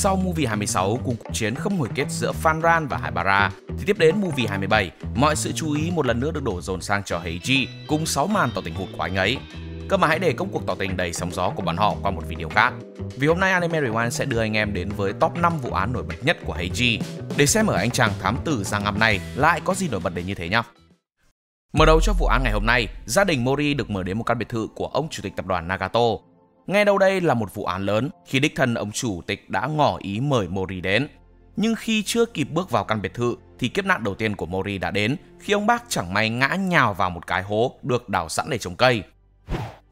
Sau movie 26 cùng cuộc chiến không hồi kết giữa Fanran và Haibara, thì tiếp đến movie 27, mọi sự chú ý một lần nữa được đổ dồn sang cho Heiji cùng 6 màn tỏ tình hụt của anh ấy. Cơ mà hãy để công cuộc tỏ tình đầy sóng gió của bọn họ qua một video khác. Vì hôm nay Anime Rewind sẽ đưa anh em đến với top 5 vụ án nổi bật nhất của Heiji để xem ở anh chàng thám tử giang ngầm này lại có gì nổi bật đến như thế nhá Mở đầu cho vụ án ngày hôm nay, gia đình Mori được mời đến một căn biệt thự của ông chủ tịch tập đoàn Nagato. Nghe đâu đây là một vụ án lớn khi đích thân ông chủ tịch đã ngỏ ý mời Mori đến. Nhưng khi chưa kịp bước vào căn biệt thự thì kiếp nạn đầu tiên của Mori đã đến khi ông bác chẳng may ngã nhào vào một cái hố được đào sẵn để trồng cây.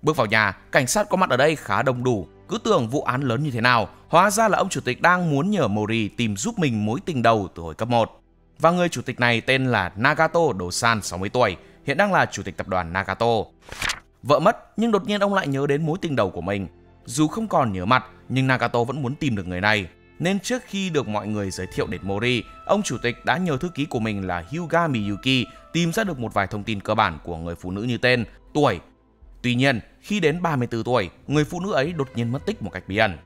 Bước vào nhà, cảnh sát có mặt ở đây khá đông đủ. Cứ tưởng vụ án lớn như thế nào, hóa ra là ông chủ tịch đang muốn nhờ Mori tìm giúp mình mối tình đầu từ hồi cấp 1. Và người chủ tịch này tên là Nagato Dosan 60 tuổi, hiện đang là chủ tịch tập đoàn Nagato. Vợ mất nhưng đột nhiên ông lại nhớ đến mối tình đầu của mình. Dù không còn nhớ mặt nhưng Nagato vẫn muốn tìm được người này. Nên trước khi được mọi người giới thiệu đến Mori, ông chủ tịch đã nhờ thư ký của mình là Hyuga Miyuki tìm ra được một vài thông tin cơ bản của người phụ nữ như tên, tuổi. Tuy nhiên, khi đến 34 tuổi, người phụ nữ ấy đột nhiên mất tích một cách bí ẩn.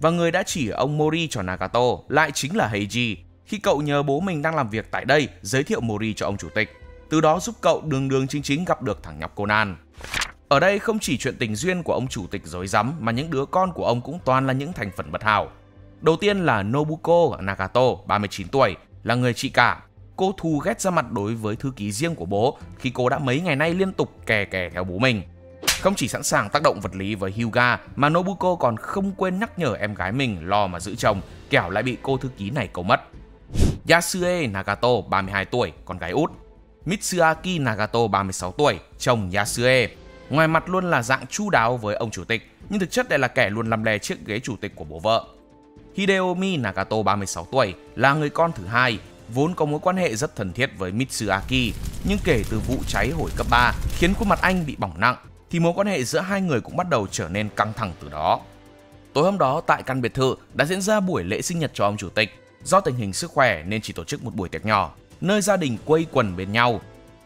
Và người đã chỉ ông Mori cho Nagato lại chính là Heiji, khi cậu nhờ bố mình đang làm việc tại đây giới thiệu Mori cho ông chủ tịch. Từ đó giúp cậu đường đường chính chính gặp được thằng nhóc Conan. Ở đây không chỉ chuyện tình duyên của ông chủ tịch dối rắm mà những đứa con của ông cũng toàn là những thành phần bất hảo. Đầu tiên là Nobuko Nagato, 39 tuổi, là người chị cả. Cô thù ghét ra mặt đối với thư ký riêng của bố khi cô đã mấy ngày nay liên tục kè kè theo bố mình. Không chỉ sẵn sàng tác động vật lý với Hyuga mà Nobuko còn không quên nhắc nhở em gái mình lo mà giữ chồng, kẻo lại bị cô thư ký này cầu mất. Yasue Nagato, 32 tuổi, con gái út. Mitsuaki Nagato, 36 tuổi, chồng Yasue. Ngoài mặt luôn là dạng chu đáo với ông chủ tịch, nhưng thực chất lại là kẻ luôn làm lè chiếc ghế chủ tịch của bố vợ. Hideomi Nagato, 36 tuổi, là người con thứ hai, vốn có mối quan hệ rất thân thiết với Mitsuaki, nhưng kể từ vụ cháy hồi cấp 3 khiến khuôn mặt anh bị bỏng nặng, thì mối quan hệ giữa hai người cũng bắt đầu trở nên căng thẳng từ đó. Tối hôm đó tại căn biệt thự đã diễn ra buổi lễ sinh nhật cho ông chủ tịch. Do tình hình sức khỏe nên chỉ tổ chức một buổi tiệc nhỏ, nơi gia đình quây quần bên nhau.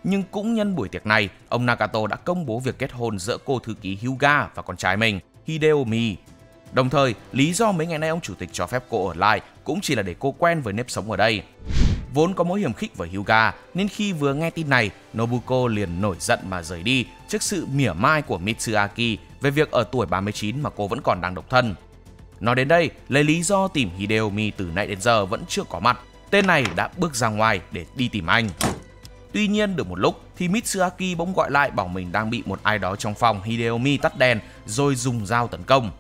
Nhưng cũng nhân buổi tiệc này, ông Nagato đã công bố việc kết hôn giữa cô thư ký Hyuga và con trai mình, Hideomi. Đồng thời, lý do mấy ngày nay ông chủ tịch cho phép cô ở lại cũng chỉ là để cô quen với nếp sống ở đây. Vốn có mối hiểm khích với Hyuga nên khi vừa nghe tin này, Nobuko liền nổi giận mà rời đi trước sự mỉa mai của Mitsuaki về việc ở tuổi 39 mà cô vẫn còn đang độc thân. Nói đến đây, lấy lý do tìm Hideomi từ nãy đến giờ vẫn chưa có mặt, tên này đã bước ra ngoài để đi tìm anh. Tuy nhiên được một lúc thì Mitsuaki bỗng gọi lại bảo mình đang bị một ai đó trong phòng Hideomi tắt đèn rồi dùng dao tấn công.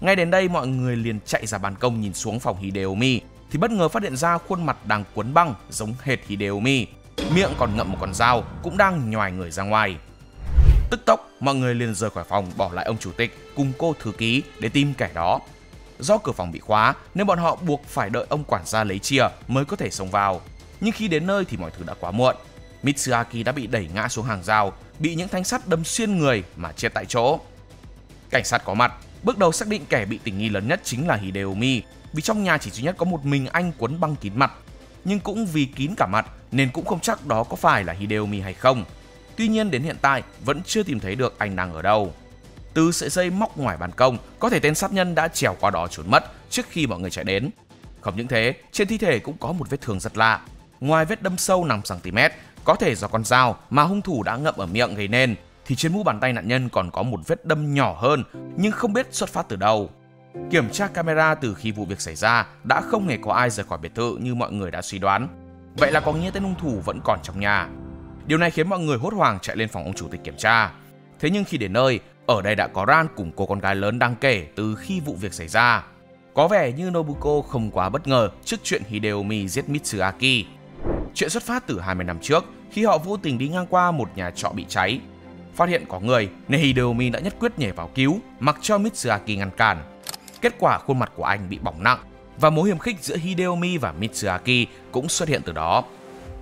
Ngay đến đây mọi người liền chạy ra ban công nhìn xuống phòng Hideomi thì bất ngờ phát hiện ra khuôn mặt đang cuốn băng giống hệt Hideomi. Miệng còn ngậm một con dao cũng đang nhòi người ra ngoài. Tức tốc, mọi người liền rời khỏi phòng bỏ lại ông chủ tịch cùng cô thư ký để tìm kẻ đó. Do cửa phòng bị khóa nên bọn họ buộc phải đợi ông quản gia lấy chìa mới có thể xông vào. Nhưng khi đến nơi thì mọi thứ đã quá muộn. Mitsuaki đã bị đẩy ngã xuống hàng rào, bị những thanh sắt đâm xuyên người mà chết tại chỗ. Cảnh sát có mặt, bước đầu xác định kẻ bị tình nghi lớn nhất chính là Hideomi, vì trong nhà chỉ duy nhất có một mình anh quấn băng kín mặt. Nhưng cũng vì kín cả mặt nên cũng không chắc đó có phải là Hideomi hay không. Tuy nhiên đến hiện tại vẫn chưa tìm thấy được anh đang ở đâu. Từ sợi dây móc ngoài ban công, có thể tên sát nhân đã trèo qua đó trốn mất trước khi mọi người chạy đến. Không những thế, trên thi thể cũng có một vết thương rất lạ. Ngoài vết đâm sâu 5cm, có thể do con dao mà hung thủ đã ngậm ở miệng gây nên, thì trên mu bàn tay nạn nhân còn có một vết đâm nhỏ hơn nhưng không biết xuất phát từ đâu. Kiểm tra camera từ khi vụ việc xảy ra đã không hề có ai rời khỏi biệt thự như mọi người đã suy đoán. Vậy là có nghĩa tên hung thủ vẫn còn trong nhà. Điều này khiến mọi người hốt hoảng chạy lên phòng ông chủ tịch kiểm tra. Thế nhưng khi đến nơi, ở đây đã có Ran cùng cô con gái lớn đang kể từ khi vụ việc xảy ra. Có vẻ như Nobuko không quá bất ngờ trước chuyện Hideomi giết Mitsuaki. Chuyện xuất phát từ 20 năm trước khi họ vô tình đi ngang qua một nhà trọ bị cháy. Phát hiện có người nên đã nhất quyết nhảy vào cứu mặc cho Mitsuaki ngăn cản. Kết quả khuôn mặt của anh bị bỏng nặng và mối hiểm khích giữa Hideomi và Mitsuaki cũng xuất hiện từ đó.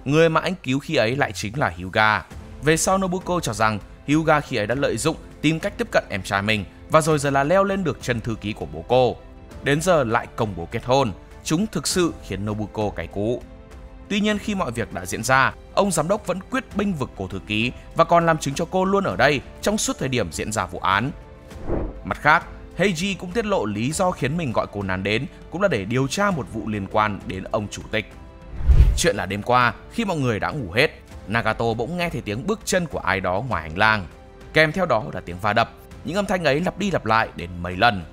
Người mà anh cứu khi ấy lại chính là Hyuga. Về sau Nobuko cho rằng Hyuga khi ấy đã lợi dụng tìm cách tiếp cận em trai mình và rồi giờ là leo lên được chân thư ký của bố cô. Đến giờ lại công bố kết hôn, chúng thực sự khiến Nobuko cái cú. Tuy nhiên khi mọi việc đã diễn ra, ông giám đốc vẫn quyết binh vực cổ thư ký và còn làm chứng cho cô luôn ở đây trong suốt thời điểm diễn ra vụ án. Mặt khác, Heiji cũng tiết lộ lý do khiến mình gọi Conan đến cũng là để điều tra một vụ liên quan đến ông chủ tịch. Chuyện là đêm qua, khi mọi người đã ngủ hết, Nagato bỗng nghe thấy tiếng bước chân của ai đó ngoài hành lang. Kèm theo đó là tiếng va đập, những âm thanh ấy lặp đi lặp lại đến mấy lần.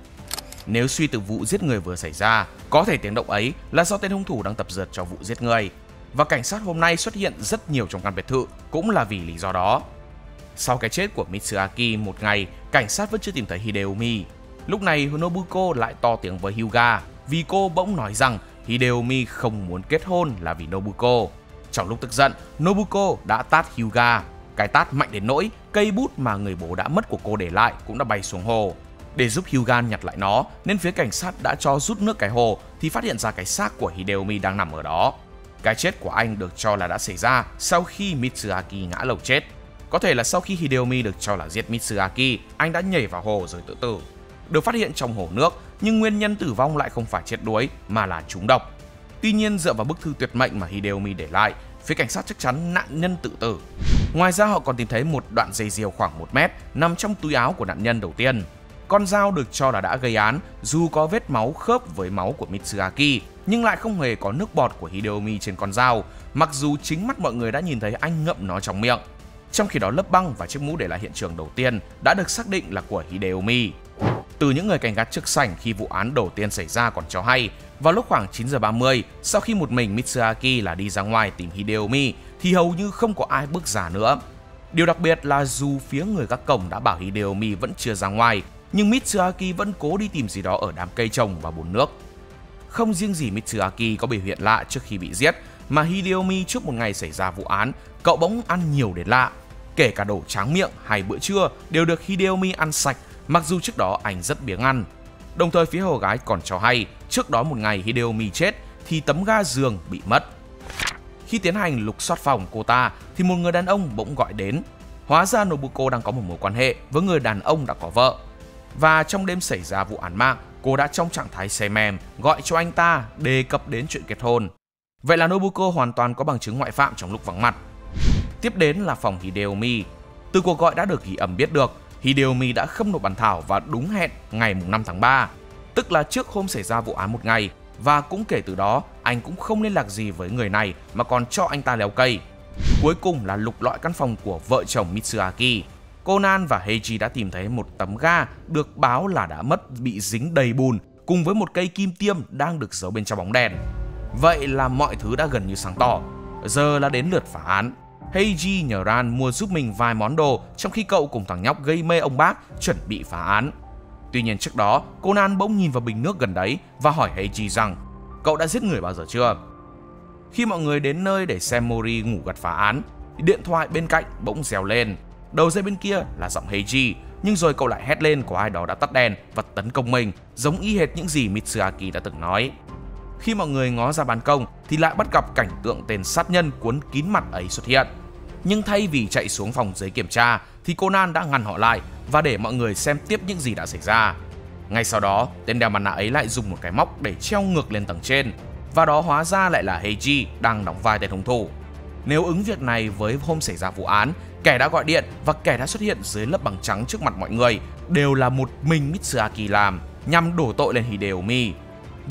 Nếu suy từ vụ giết người vừa xảy ra, có thể tiếng động ấy là do tên hung thủ đang tập dượt cho vụ giết người. Và cảnh sát hôm nay xuất hiện rất nhiều trong căn biệt thự cũng là vì lý do đó. Sau cái chết của Mitsuaki một ngày, cảnh sát vẫn chưa tìm thấy Hideomi. Lúc này Nobuko lại to tiếng với Hyuga vì cô bỗng nói rằng Hideomi không muốn kết hôn là vì Nobuko. Trong lúc tức giận, Nobuko đã tát Hyuga. Cái tát mạnh đến nỗi cây bút mà người bố đã mất của cô để lại cũng đã bay xuống hồ. Để giúp Hyuga nhặt lại nó, nên phía cảnh sát đã cho rút nước cái hồ thì phát hiện ra cái xác của Hideomi đang nằm ở đó. Cái chết của anh được cho là đã xảy ra sau khi Mitsuaki ngã lầu chết. Có thể là sau khi Hideomi được cho là giết Mitsuaki, anh đã nhảy vào hồ rồi tự tử. Được phát hiện trong hồ nước, nhưng nguyên nhân tử vong lại không phải chết đuối mà là trúng độc. Tuy nhiên dựa vào bức thư tuyệt mệnh mà Hideomi để lại, phía cảnh sát chắc chắn nạn nhân tự tử. Ngoài ra họ còn tìm thấy một đoạn dây diều khoảng 1 mét nằm trong túi áo của nạn nhân đầu tiên. Con dao được cho là đã gây án dù có vết máu khớp với máu của Mitsuaki nhưng lại không hề có nước bọt của Hideomi trên con dao, mặc dù chính mắt mọi người đã nhìn thấy anh ngậm nó trong miệng. Trong khi đó lớp băng và chiếc mũ để lại hiện trường đầu tiên đã được xác định là của Hideomi. Từ những người cảnh gác trước sảnh khi vụ án đầu tiên xảy ra còn cho hay, vào lúc khoảng 9 giờ 30, sau khi một mình Mitsuaki là đi ra ngoài tìm Hideomi thì hầu như không có ai bước ra nữa. Điều đặc biệt là dù phía người gác cổng đã bảo Hideomi vẫn chưa ra ngoài, nhưng Mitsuaki vẫn cố đi tìm gì đó ở đám cây trồng và bồn nước. Không riêng gì Mitsuaki có biểu hiện lạ trước khi bị giết, mà Hideomi trước một ngày xảy ra vụ án, cậu bỗng ăn nhiều đến lạ. Kể cả đồ tráng miệng hay bữa trưa đều được Hideomi ăn sạch, mặc dù trước đó anh rất biếng ăn. Đồng thời phía hồ gái còn cho hay, trước đó một ngày Hideomi chết thì tấm ga giường bị mất. Khi tiến hành lục soát phòng cô ta thì một người đàn ông bỗng gọi đến. Hóa ra Nobuko đang có một mối quan hệ với người đàn ông đã có vợ. Và trong đêm xảy ra vụ án mạng, cô đã trong trạng thái say mềm gọi cho anh ta đề cập đến chuyện kết hôn. Vậy là Nobuko hoàn toàn có bằng chứng ngoại phạm trong lúc vắng mặt. Tiếp đến là phòng Hideomi. Từ cuộc gọi đã được ghi âm biết được, Hideomi đã khâm nộp bản thảo và đúng hẹn ngày 5 tháng 3, tức là trước hôm xảy ra vụ án một ngày, và cũng kể từ đó anh cũng không liên lạc gì với người này mà còn cho anh ta leo cây. Cuối cùng là lục lọi căn phòng của vợ chồng Mitsuaki. Conan và Heiji đã tìm thấy một tấm ga được báo là đã mất bị dính đầy bùn cùng với một cây kim tiêm đang được giấu bên trong bóng đèn. Vậy là mọi thứ đã gần như sáng tỏ. Giờ là đến lượt phá án. Heiji nhờ Ran mua giúp mình vài món đồ trong khi cậu cùng thằng nhóc gây mê ông bác chuẩn bị phá án. Tuy nhiên trước đó, Conan bỗng nhìn vào bình nước gần đấy và hỏi Heiji rằng cậu đã giết người bao giờ chưa? Khi mọi người đến nơi để xem Mori ngủ gật phá án, điện thoại bên cạnh bỗng rèo lên. Đầu dây bên kia là giọng Heiji, nhưng rồi cậu lại hét lên có ai đó đã tắt đèn và tấn công mình, giống y hệt những gì Mitsuaki đã từng nói. Khi mọi người ngó ra ban công thì lại bắt gặp cảnh tượng tên sát nhân cuốn kín mặt ấy xuất hiện. Nhưng thay vì chạy xuống phòng giấy kiểm tra thì Conan đã ngăn họ lại và để mọi người xem tiếp những gì đã xảy ra. Ngay sau đó, tên đeo mặt nạ ấy lại dùng một cái móc để treo ngược lên tầng trên và đó hóa ra lại là Heiji đang đóng vai tên hung thủ. Nếu ứng việc này với hôm xảy ra vụ án, kẻ đã gọi điện và kẻ đã xuất hiện dưới lớp bằng trắng trước mặt mọi người đều là một mình Mitsuaki làm nhằm đổ tội lên Hideomi.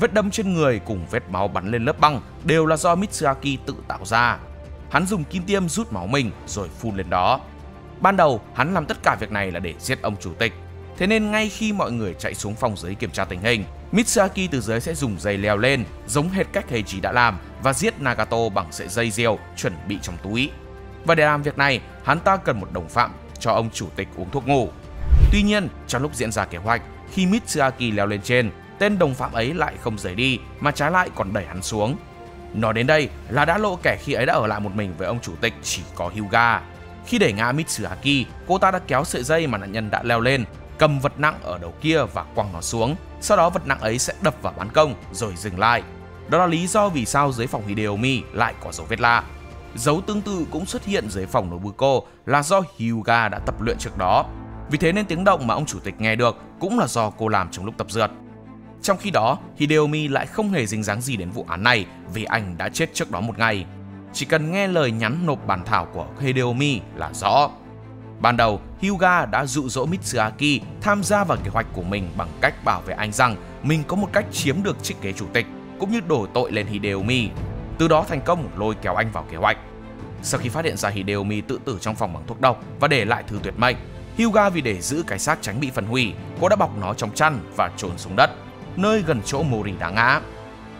Vết đâm trên người cùng vết máu bắn lên lớp băng đều là do Mitsuaki tự tạo ra. Hắn dùng kim tiêm rút máu mình rồi phun lên đó. Ban đầu, hắn làm tất cả việc này là để giết ông chủ tịch. Thế nên ngay khi mọi người chạy xuống phòng dưới kiểm tra tình hình, Mitsuaki từ dưới sẽ dùng dây leo lên, giống hệt cách Heiji đã làm và giết Nagato bằng sợi dây diều chuẩn bị trong túi. Và để làm việc này, hắn ta cần một đồng phạm cho ông chủ tịch uống thuốc ngủ. Tuy nhiên, trong lúc diễn ra kế hoạch, khi Mitsuaki leo lên trên, tên đồng phạm ấy lại không rời đi mà trái lại còn đẩy hắn xuống. Nói đến đây là đã lộ kẻ khi ấy đã ở lại một mình với ông chủ tịch chỉ có Hyuga. Khi đẩy ngã Mitsuaki, cô ta đã kéo sợi dây mà nạn nhân đã leo lên, cầm vật nặng ở đầu kia và quăng nó xuống. Sau đó vật nặng ấy sẽ đập vào ban công rồi dừng lại. Đó là lý do vì sao dưới phòng Hideomi lại có dấu vết lạ. Dấu tương tự cũng xuất hiện dưới phòng Nobuko là do Hyuga đã tập luyện trước đó. Vì thế nên tiếng động mà ông chủ tịch nghe được cũng là do cô làm trong lúc tập dượt. Trong khi đó, Hideomi lại không hề dính dáng gì đến vụ án này vì anh đã chết trước đó một ngày. Chỉ cần nghe lời nhắn nộp bản thảo của Hideomi là rõ. Ban đầu, Hyuga đã dụ dỗ Mitsuaki tham gia vào kế hoạch của mình bằng cách bảo vệ anh rằng mình có một cách chiếm được chiếc ghế chủ tịch, cũng như đổ tội lên hideomi từ đó thành công lôi kéo anh vào kế hoạch. Sau khi phát hiện ra Hideomi tự tử trong phòng bằng thuốc độc và để lại thư tuyệt mệnh, Hyuga vì để giữ cái xác tránh bị phân hủy, cô đã bọc nó trong chăn và trồn xuống đất, nơi gần chỗ Mori đã ngã.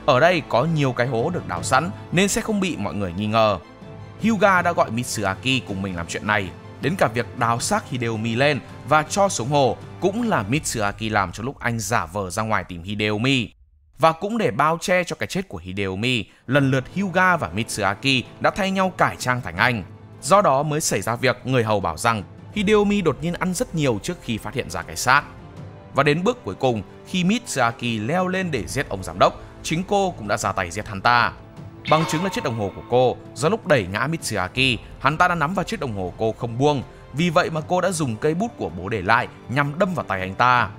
Ở đây có nhiều cái hố được đào sẵn nên sẽ không bị mọi người nghi ngờ. Hyuga đã gọi Mitsuaki cùng mình làm chuyện này, đến cả việc đào xác Hideomi lên và cho xuống hồ cũng là Mitsuaki làm cho lúc anh giả vờ ra ngoài tìm Hideomi và cũng để bao che cho cái chết của Hideomi, lần lượt Hyuga và Mitsuaki đã thay nhau cải trang thành anh. Do đó mới xảy ra việc người hầu bảo rằng Hideomi đột nhiên ăn rất nhiều trước khi phát hiện ra cái xác. Và đến bước cuối cùng, khi Mitsuaki leo lên để giết ông giám đốc, chính cô cũng đã ra tay giết hắn ta. Bằng chứng là chiếc đồng hồ của cô, do lúc đẩy ngã Mitsuaki, hắn ta đã nắm vào chiếc đồng hồ cô không buông. Vì vậy mà cô đã dùng cây bút của bố để lại nhằm đâm vào tay anh ta.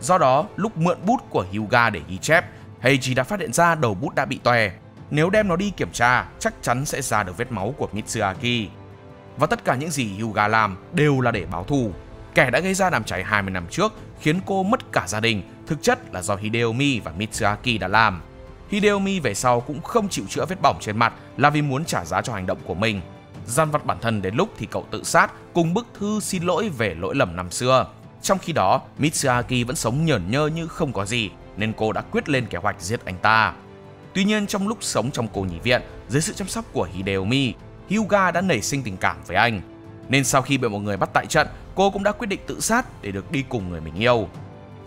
Do đó, lúc mượn bút của Hyuga để ghi chép, Heiji đã phát hiện ra đầu bút đã bị tòe. Nếu đem nó đi kiểm tra, chắc chắn sẽ ra được vết máu của Mitsuaki. Và tất cả những gì Hyuga làm đều là để báo thù. Kẻ đã gây ra đám cháy 20 năm trước khiến cô mất cả gia đình, thực chất là do Hideomi và Mitsuaki đã làm. Hideomi về sau cũng không chịu chữa vết bỏng trên mặt là vì muốn trả giá cho hành động của mình. Gian vặt bản thân đến lúc thì cậu tự sát cùng bức thư xin lỗi về lỗi lầm năm xưa. Trong khi đó, Mitsuaki vẫn sống nhởn nhơ như không có gì, nên cô đã quyết lên kế hoạch giết anh ta. Tuy nhiên trong lúc sống trong cô nhị viện, dưới sự chăm sóc của Hideomi, Hyuga đã nảy sinh tình cảm với anh. Nên sau khi bị một người bắt tại trận, cô cũng đã quyết định tự sát để được đi cùng người mình yêu.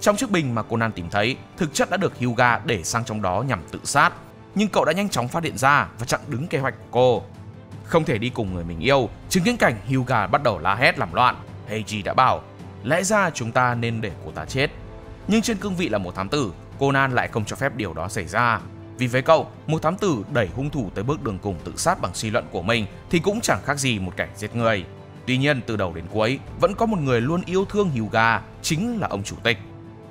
Trong chiếc bình mà Conan tìm thấy, thực chất đã được Hyuga để sang trong đó nhằm tự sát. Nhưng cậu đã nhanh chóng phát hiện ra và chặn đứng kế hoạch của cô. Không thể đi cùng người mình yêu, chứng kiến cảnh Hyuga bắt đầu la hét làm loạn. Heiji đã bảo, lẽ ra chúng ta nên để cô ta chết. Nhưng trên cương vị là một thám tử, Conan lại không cho phép điều đó xảy ra. Vì với cậu, một thám tử đẩy hung thủ tới bước đường cùng tự sát bằng suy luận của mình thì cũng chẳng khác gì một kẻ giết người. Tuy nhiên từ đầu đến cuối vẫn có một người luôn yêu thương Hyuga, chính là ông chủ tịch.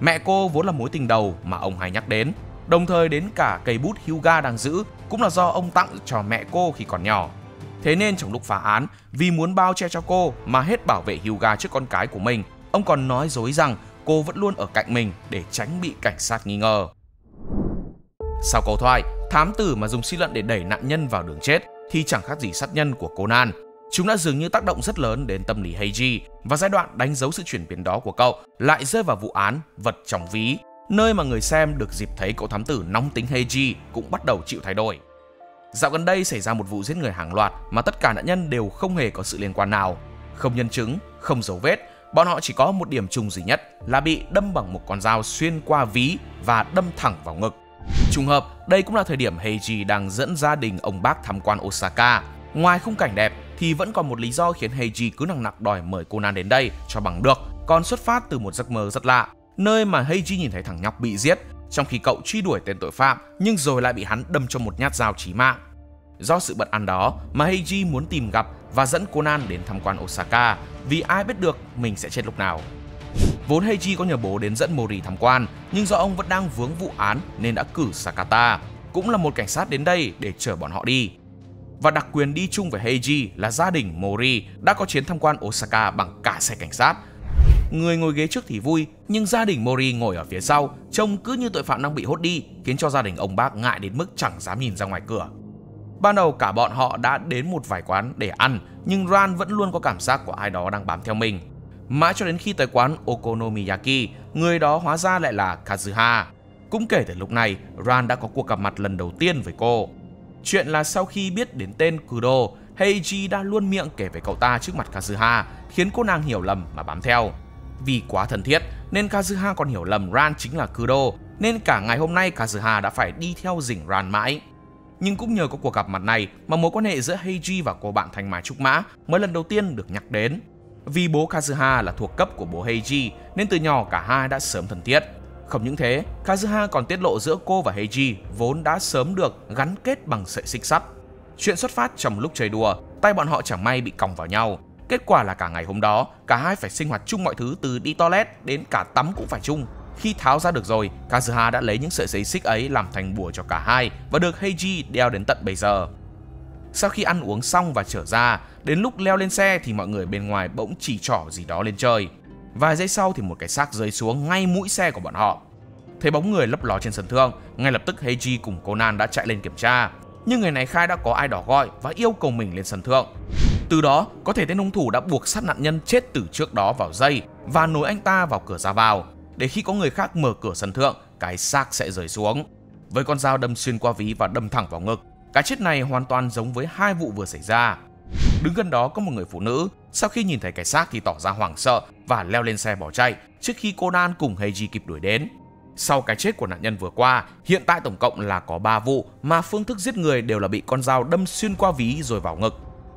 Mẹ cô vốn là mối tình đầu mà ông hay nhắc đến, đồng thời đến cả cây bút Hyuga đang giữ cũng là do ông tặng cho mẹ cô khi còn nhỏ. Thế nên trong lúc phá án, vì muốn bao che cho cô mà hết bảo vệ Hyuga trước con cái của mình, ông còn nói dối rằng cô vẫn luôn ở cạnh mình để tránh bị cảnh sát nghi ngờ. Sau câu thoại, thám tử mà dùng suy luận để đẩy nạn nhân vào đường chết thì chẳng khác gì sát nhân của Conan. Chúng đã dường như tác động rất lớn đến tâm lý Heiji và giai đoạn đánh dấu sự chuyển biến đó của cậu lại rơi vào vụ án vật trong ví, nơi mà người xem được dịp thấy cậu thám tử nóng tính Heiji cũng bắt đầu chịu thay đổi. Dạo gần đây xảy ra một vụ giết người hàng loạt mà tất cả nạn nhân đều không hề có sự liên quan nào. Không nhân chứng, không dấu vết, bọn họ chỉ có một điểm chung duy nhất là bị đâm bằng một con dao xuyên qua ví và đâm thẳng vào ngực. Trùng hợp, đây cũng là thời điểm Heiji đang dẫn gia đình ông bác tham quan Osaka. Ngoài khung cảnh đẹp thì vẫn còn một lý do khiến Heiji cứ nặng nặc đòi mời Conan đến đây cho bằng được, còn xuất phát từ một giấc mơ rất lạ, nơi mà Heiji nhìn thấy thằng nhóc bị giết, trong khi cậu truy đuổi tên tội phạm nhưng rồi lại bị hắn đâm cho một nhát dao chí mạng. Do sự bận ăn đó mà Heiji muốn tìm gặp và dẫn Conan đến tham quan Osaka vì ai biết được mình sẽ chết lúc nào. Vốn Heiji có nhờ bố đến dẫn Mori tham quan, nhưng do ông vẫn đang vướng vụ án nên đã cử Sakata, cũng là một cảnh sát đến đây để chở bọn họ đi. Và đặc quyền đi chung với Heiji là gia đình Mori đã có chuyến tham quan Osaka bằng cả xe cảnh sát. Người ngồi ghế trước thì vui, nhưng gia đình Mori ngồi ở phía sau, trông cứ như tội phạm đang bị hốt đi, khiến cho gia đình ông bác ngại đến mức chẳng dám nhìn ra ngoài cửa. Ban đầu cả bọn họ đã đến một vài quán để ăn, nhưng Ran vẫn luôn có cảm giác của ai đó đang bám theo mình. Mãi cho đến khi tới quán Okonomiyaki, người đó hóa ra lại là Kazuha. Cũng kể từ lúc này, Ran đã có cuộc gặp mặt lần đầu tiên với cô. Chuyện là sau khi biết đến tên Kudo, Heiji đã luôn miệng kể về cậu ta trước mặt Kazuha, khiến cô nàng hiểu lầm mà bám theo. Vì quá thân thiết, nên Kazuha còn hiểu lầm Ran chính là Kudo, nên cả ngày hôm nay Kazuha đã phải đi theo rình Ran mãi. Nhưng cũng nhờ có cuộc gặp mặt này mà mối quan hệ giữa Heiji và cô bạn thành mai trúc mã mới lần đầu tiên được nhắc đến. Vì bố Kazuha là thuộc cấp của bố Heiji nên từ nhỏ cả hai đã sớm thân thiết. Không những thế, Kazuha còn tiết lộ giữa cô và Heiji vốn đã sớm được gắn kết bằng sợi xích sắt. Chuyện xuất phát trong lúc chơi đùa, tay bọn họ chẳng may bị còng vào nhau. Kết quả là cả ngày hôm đó, cả hai phải sinh hoạt chung mọi thứ từ đi toilet đến cả tắm cũng phải chung. Khi tháo ra được rồi, Kazuha đã lấy những sợi dây xích ấy làm thành bùa cho cả hai và được Heiji đeo đến tận bây giờ. Sau khi ăn uống xong và trở ra, đến lúc leo lên xe thì mọi người bên ngoài bỗng chỉ trỏ gì đó lên trời. Vài giây sau thì một cái xác rơi xuống ngay mũi xe của bọn họ. Thấy bóng người lấp ló trên sân thương, ngay lập tức Heiji cùng Conan đã chạy lên kiểm tra. Nhưng người này khai đã có ai đó gọi và yêu cầu mình lên sân thượng. Từ đó, có thể tên hung thủ đã buộc sát nạn nhân chết từ trước đó vào dây và nối anh ta vào cửa ra vào, để khi có người khác mở cửa sân thượng, cái xác sẽ rơi xuống. Với con dao đâm xuyên qua ví và đâm thẳng vào ngực, cái chết này hoàn toàn giống với hai vụ vừa xảy ra. Đứng gần đó có một người phụ nữ, sau khi nhìn thấy cái xác thì tỏ ra hoảng sợ và leo lên xe bỏ chạy trước khi Conan cùng Heiji kịp đuổi đến. Sau cái chết của nạn nhân vừa qua, hiện tại tổng cộng là có 3 vụ mà phương thức giết người đều là bị con dao đâm xuyên qua ví rồi vào ngực.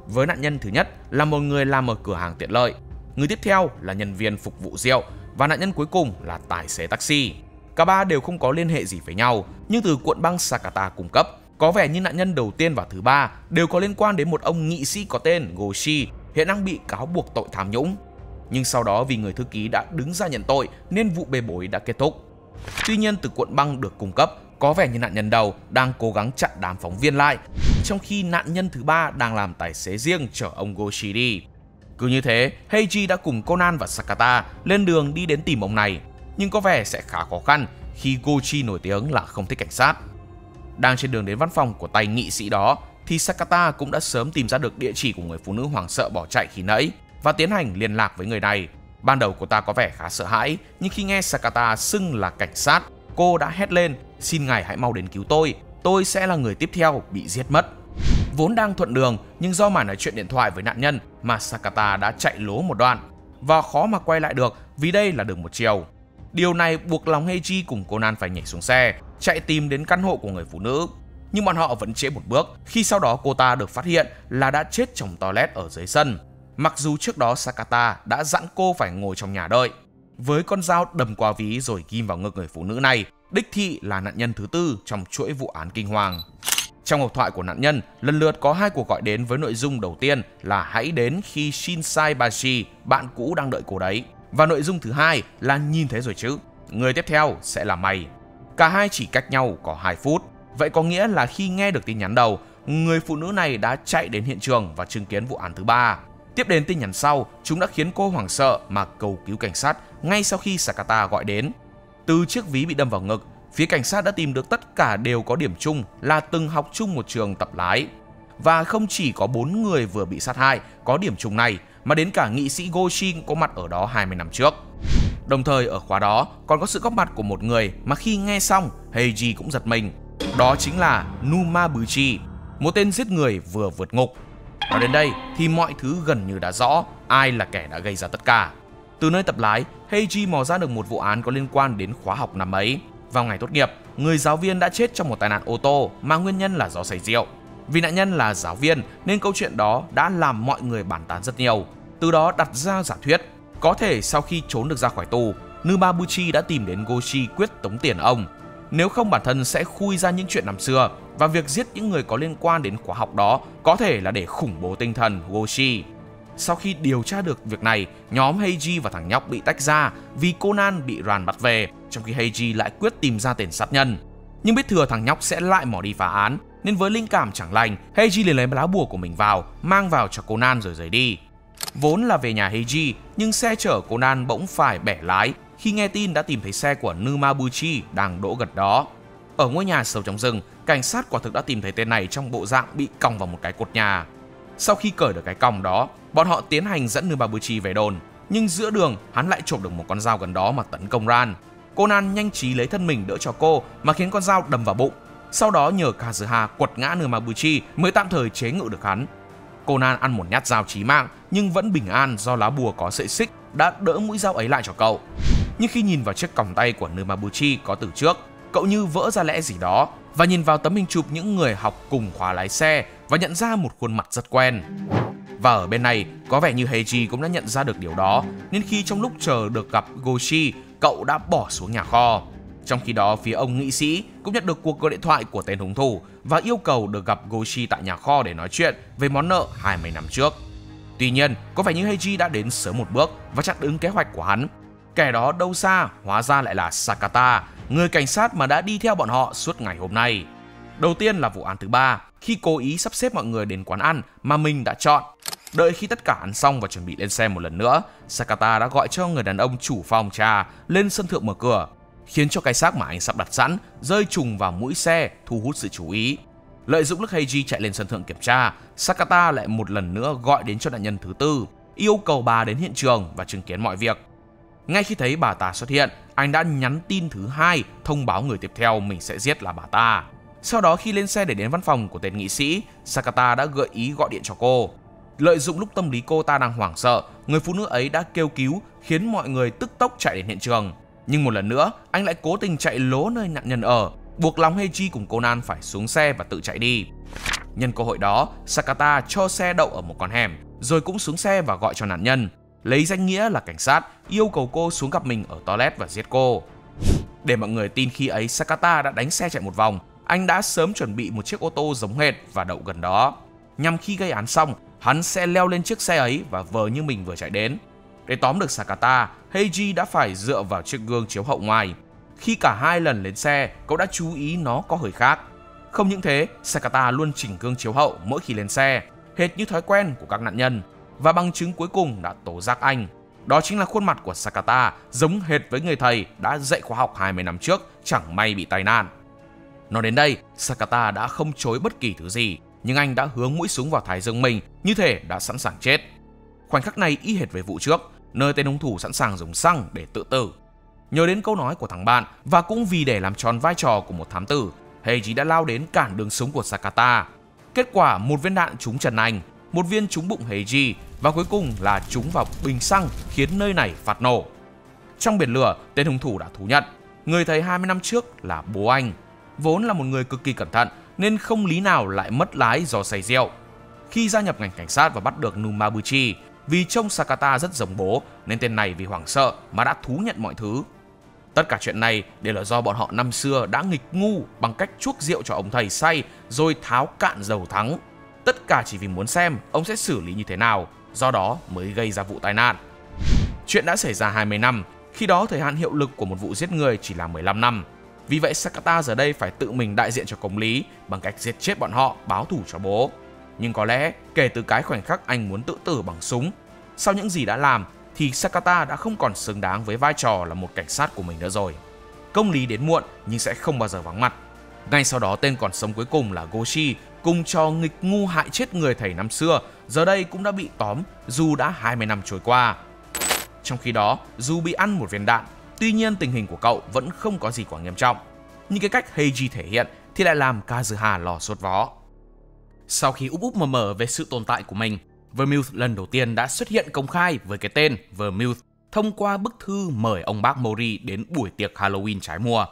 Với nạn nhân thứ nhất là một người làm ở cửa hàng tiện lợi, người tiếp theo là nhân viên phục vụ rượu và nạn nhân cuối cùng là tài xế taxi. Cả ba đều không có liên hệ gì với nhau, nhưng từ cuộn băng Sakata cung cấp, có vẻ như nạn nhân đầu tiên và thứ ba đều có liên quan đến một ông nghị sĩ có tên Goshi, hiện đang bị cáo buộc tội tham nhũng. Nhưng sau đó vì người thư ký đã đứng ra nhận tội nên vụ bê bối đã kết thúc. Tuy nhiên từ cuộn băng được cung cấp, có vẻ như nạn nhân đầu đang cố gắng chặn đám phóng viên lại, trong khi nạn nhân thứ ba đang làm tài xế riêng chở ông Goshi đi. Cứ như thế, Heiji đã cùng Conan và Sakata lên đường đi đến tìm ông này, nhưng có vẻ sẽ khá khó khăn khi Gochi nổi tiếng là không thích cảnh sát. Đang trên đường đến văn phòng của tay nghị sĩ đó, thì Sakata cũng đã sớm tìm ra được địa chỉ của người phụ nữ hoảng sợ bỏ chạy khi nãy và tiến hành liên lạc với người này. Ban đầu cô ta có vẻ khá sợ hãi, nhưng khi nghe Sakata xưng là cảnh sát, cô đã hét lên, xin ngài hãy mau đến cứu tôi, tôi sẽ là người tiếp theo bị giết mất. Vốn đang thuận đường, nhưng do mải nói chuyện điện thoại với nạn nhân mà Sakata đã chạy lố một đoạn và khó mà quay lại được vì đây là đường một chiều. Điều này buộc lòng Heiji cùng Conan phải nhảy xuống xe, chạy tìm đến căn hộ của người phụ nữ. Nhưng bọn họ vẫn trễ một bước khi sau đó cô ta được phát hiện là đã chết trong toilet ở dưới sân. Mặc dù trước đó Sakata đã dặn cô phải ngồi trong nhà đợi. Với con dao đầm qua ví rồi ghim vào ngực người phụ nữ này, đích thị là nạn nhân thứ tư trong chuỗi vụ án kinh hoàng. Trong hộp thoại của nạn nhân, lần lượt có hai cuộc gọi đến với nội dung đầu tiên là hãy đến khi Shinsai Bashi, bạn cũ đang đợi cô đấy. Và nội dung thứ hai là nhìn thấy rồi chứ, người tiếp theo sẽ là mày. Cả hai chỉ cách nhau có 2 phút. Vậy có nghĩa là khi nghe được tin nhắn đầu, người phụ nữ này đã chạy đến hiện trường và chứng kiến vụ án thứ ba. Tiếp đến tin nhắn sau, chúng đã khiến cô hoảng sợ mà cầu cứu cảnh sát ngay sau khi Sakata gọi đến. Từ chiếc ví bị đâm vào ngực, phía cảnh sát đã tìm được tất cả đều có điểm chung là từng học chung một trường tập lái. Và không chỉ có bốn người vừa bị sát hại có điểm chung này, mà đến cả nghị sĩ Goshin có mặt ở đó 20 năm trước. Đồng thời ở khóa đó còn có sự góp mặt của một người mà khi nghe xong Heiji cũng giật mình. Đó chính là Numabuchi, một tên giết người vừa vượt ngục. Nói đến đây thì mọi thứ gần như đã rõ ai là kẻ đã gây ra tất cả. Từ nơi tập lái, Heiji mò ra được một vụ án có liên quan đến khóa học năm ấy. Vào ngày tốt nghiệp, người giáo viên đã chết trong một tai nạn ô tô mà nguyên nhân là do say rượu. Vì nạn nhân là giáo viên nên câu chuyện đó đã làm mọi người bàn tán rất nhiều. Từ đó đặt ra giả thuyết, có thể sau khi trốn được ra khỏi tù, Numabuchi đã tìm đến Goshi quyết tống tiền ông. Nếu không bản thân sẽ khui ra những chuyện năm xưa và việc giết những người có liên quan đến khóa học đó có thể là để khủng bố tinh thần Goshi. Sau khi điều tra được việc này, nhóm Heiji và thằng nhóc bị tách ra vì Conan bị Ran bắt về, trong khi Heiji lại quyết tìm ra tên sát nhân. Nhưng biết thừa thằng nhóc sẽ lại mò đi phá án, nên với linh cảm chẳng lành, Heiji liền lấy lá bùa của mình vào, mang vào cho Conan rồi rời đi. Vốn là về nhà Heiji, nhưng xe chở Conan bỗng phải bẻ lái khi nghe tin đã tìm thấy xe của Numabuchi đang đỗ gần đó. Ở ngôi nhà sâu trong rừng, cảnh sát quả thực đã tìm thấy tên này trong bộ dạng bị còng vào một cái cột nhà. Sau khi cởi được cái còng đó, bọn họ tiến hành dẫn Numabuchi về đồn, nhưng giữa đường hắn lại trộm được một con dao gần đó mà tấn công Ran. Conan nhanh trí lấy thân mình đỡ cho cô mà khiến con dao đâm vào bụng. Sau đó nhờ Kazuha quật ngã Numabuchi mới tạm thời chế ngự được hắn. Conan ăn một nhát dao chí mạng nhưng vẫn bình an do lá bùa có sợi xích đã đỡ mũi dao ấy lại cho cậu. Nhưng khi nhìn vào chiếc còng tay của Numabuchi có từ trước, cậu như vỡ ra lẽ gì đó và nhìn vào tấm hình chụp những người học cùng khóa lái xe và nhận ra một khuôn mặt rất quen. Và ở bên này, có vẻ như Heiji cũng đã nhận ra được điều đó, nên khi trong lúc chờ được gặp Goshi, cậu đã bỏ xuống nhà kho. Trong khi đó, phía ông nghị sĩ cũng nhận được cuộc gọi điện thoại của tên hung thủ và yêu cầu được gặp Goshi tại nhà kho để nói chuyện về món nợ 20 năm trước. Tuy nhiên, có vẻ như Heiji đã đến sớm một bước và chặn đứng kế hoạch của hắn. Kẻ đó đâu xa, hóa ra lại là Sakata, người cảnh sát mà đã đi theo bọn họ suốt ngày hôm nay. Đầu tiên là vụ án thứ ba, khi cố ý sắp xếp mọi người đến quán ăn mà mình đã chọn. Đợi khi tất cả ăn xong và chuẩn bị lên xe một lần nữa, Sakata đã gọi cho người đàn ông chủ phòng trà lên sân thượng mở cửa, khiến cho cái xác mà anh sắp đặt sẵn rơi trùng vào mũi xe thu hút sự chú ý. Lợi dụng lúc Heiji chạy lên sân thượng kiểm tra, Sakata lại một lần nữa gọi đến cho nạn nhân thứ tư, yêu cầu bà đến hiện trường và chứng kiến mọi việc. Ngay khi thấy bà ta xuất hiện, anh đã nhắn tin thứ hai thông báo người tiếp theo mình sẽ giết là bà ta. Sau đó khi lên xe để đến văn phòng của tên nghị sĩ, Sakata đã gợi ý gọi điện cho cô. Lợi dụng lúc tâm lý cô ta đang hoảng sợ, người phụ nữ ấy đã kêu cứu khiến mọi người tức tốc chạy đến hiện trường. Nhưng một lần nữa, anh lại cố tình chạy lố nơi nạn nhân ở, buộc lòng Heiji cùng Conan phải xuống xe và tự chạy đi. Nhân cơ hội đó, Sakata cho xe đậu ở một con hẻm, rồi cũng xuống xe và gọi cho nạn nhân, lấy danh nghĩa là cảnh sát, yêu cầu cô xuống gặp mình ở toilet và giết cô. Để mọi người tin khi ấy Sakata đã đánh xe chạy một vòng, anh đã sớm chuẩn bị một chiếc ô tô giống hệt và đậu gần đó. Nhằm khi gây án xong, hắn sẽ leo lên chiếc xe ấy và vờ như mình vừa chạy đến. Để tóm được Sakata, Heiji đã phải dựa vào chiếc gương chiếu hậu ngoài. Khi cả hai lần lên xe, cậu đã chú ý nó có hơi khác. Không những thế, Sakata luôn chỉnh gương chiếu hậu mỗi khi lên xe, hệt như thói quen của các nạn nhân. Và bằng chứng cuối cùng đã tố giác anh. Đó chính là khuôn mặt của Sakata giống hệt với người thầy đã dạy khóa học 20 năm trước, chẳng may bị tai nạn. Nói đến đây, Sakata đã không chối bất kỳ thứ gì, nhưng anh đã hướng mũi súng vào thái dương mình như thể đã sẵn sàng chết. Khoảnh khắc này y hệt về vụ trước, nơi tên hung thủ sẵn sàng dùng xăng để tự tử. Nhớ đến câu nói của thằng bạn và cũng vì để làm tròn vai trò của một thám tử, Heiji đã lao đến cản đường súng của Sakata. Kết quả một viên đạn trúng trần anh, một viên trúng bụng Heiji và cuối cùng là trúng vào bình xăng khiến nơi này phát nổ. Trong biển lửa, tên hung thủ đã thú nhận, người thầy 20 năm trước là bố anh. Vốn là một người cực kỳ cẩn thận nên không lý nào lại mất lái do say rượu. Khi gia nhập ngành cảnh sát và bắt được Numabuchi, vì trông Sakata rất giống bố nên tên này vì hoảng sợ mà đã thú nhận mọi thứ. Tất cả chuyện này đều là do bọn họ năm xưa đã nghịch ngu bằng cách chuốc rượu cho ông thầy say rồi tháo cạn dầu thắng. Tất cả chỉ vì muốn xem ông sẽ xử lý như thế nào, do đó mới gây ra vụ tai nạn. Chuyện đã xảy ra 20 năm, khi đó thời hạn hiệu lực của một vụ giết người chỉ là 15 năm. Vì vậy Sakata giờ đây phải tự mình đại diện cho công lý bằng cách giết chết bọn họ báo thù cho bố. Nhưng có lẽ kể từ cái khoảnh khắc anh muốn tự tử bằng súng, sau những gì đã làm thì Sakata đã không còn xứng đáng với vai trò là một cảnh sát của mình nữa rồi. Công lý đến muộn nhưng sẽ không bao giờ vắng mặt. Ngay sau đó tên còn sống cuối cùng là Goshi cùng cho nghịch ngu hại chết người thầy năm xưa giờ đây cũng đã bị tóm dù đã 20 năm trôi qua. Trong khi đó, dù bị ăn một viên đạn, tuy nhiên tình hình của cậu vẫn không có gì quá nghiêm trọng. Nhưng cái cách Heiji thể hiện thì lại làm Kazuha lò sốt vó. Sau khi úp úp mờ mờ về sự tồn tại của mình, Vermouth lần đầu tiên đã xuất hiện công khai với cái tên Vermouth thông qua bức thư mời ông bác Mori đến buổi tiệc Halloween trái mùa.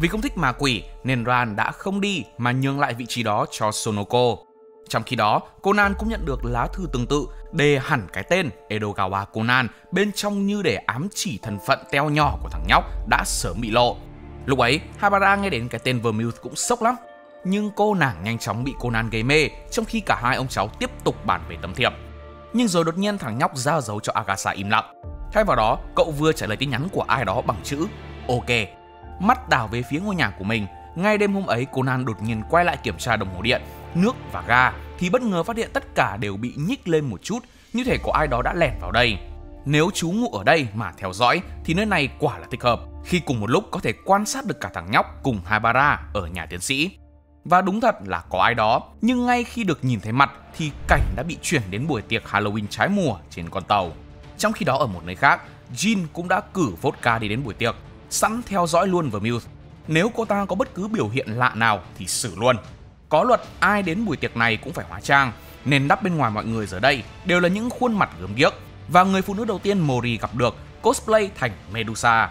Vì không thích ma quỷ nên Ran đã không đi mà nhường lại vị trí đó cho Sonoko. Trong khi đó, Conan cũng nhận được lá thư tương tự đề hẳn cái tên Edogawa Conan bên trong như để ám chỉ thân phận teo nhỏ của thằng nhóc đã sớm bị lộ. Lúc ấy, Habara nghe đến cái tên Vermouth cũng sốc lắm nhưng cô nàng nhanh chóng bị Conan gây mê trong khi cả hai ông cháu tiếp tục bàn về tấm thiệp. Nhưng rồi đột nhiên thằng nhóc giao dấu cho Agasa im lặng. Thay vào đó, cậu vừa trả lời tin nhắn của ai đó bằng chữ OK. Mắt đảo về phía ngôi nhà của mình, ngay đêm hôm ấy Conan đột nhiên quay lại kiểm tra đồng hồ điện, nước và ga thì bất ngờ phát hiện tất cả đều bị nhích lên một chút như thể có ai đó đã lẻn vào đây. Nếu chú ngủ ở đây mà theo dõi thì nơi này quả là thích hợp khi cùng một lúc có thể quan sát được cả thằng nhóc cùng Habara ở nhà tiến sĩ. Và đúng thật là có ai đó, nhưng ngay khi được nhìn thấy mặt thì cảnh đã bị chuyển đến buổi tiệc Halloween trái mùa trên con tàu. Trong khi đó ở một nơi khác, Jin cũng đã cử vodka đi đến buổi tiệc, sẵn theo dõi luôn Vermouth. Muse. Nếu cô ta có bất cứ biểu hiện lạ nào thì xử luôn. Có luật ai đến buổi tiệc này cũng phải hóa trang, nên đắp bên ngoài mọi người giờ đây đều là những khuôn mặt gớm ghiếc. Và người phụ nữ đầu tiên Mori gặp được cosplay thành Medusa.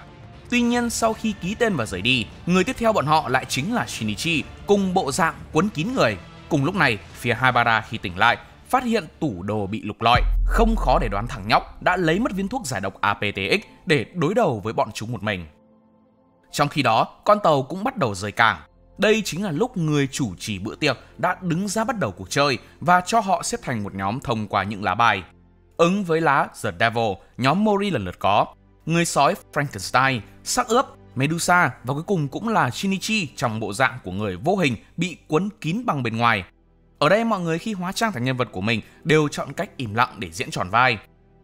Tuy nhiên sau khi ký tên và rời đi, người tiếp theo bọn họ lại chính là Shinichi cùng bộ dạng quấn kín người. Cùng lúc này, phía Haibara khi tỉnh lại phát hiện tủ đồ bị lục lọi, không khó để đoán thằng nhóc đã lấy mất viên thuốc giải độc APTX để đối đầu với bọn chúng một mình. Trong khi đó, con tàu cũng bắt đầu rời cảng. Đây chính là lúc người chủ trì bữa tiệc đã đứng ra bắt đầu cuộc chơi và cho họ xếp thành một nhóm thông qua những lá bài. Ứng với lá The Devil, nhóm Mori lần lượt có người sói Frankenstein, xác ướp, Medusa và cuối cùng cũng là Shinichi trong bộ dạng của người vô hình bị quấn kín bằng bên ngoài, Ở đây mọi người khi hóa trang thành nhân vật của mình đều chọn cách im lặng để diễn tròn vai.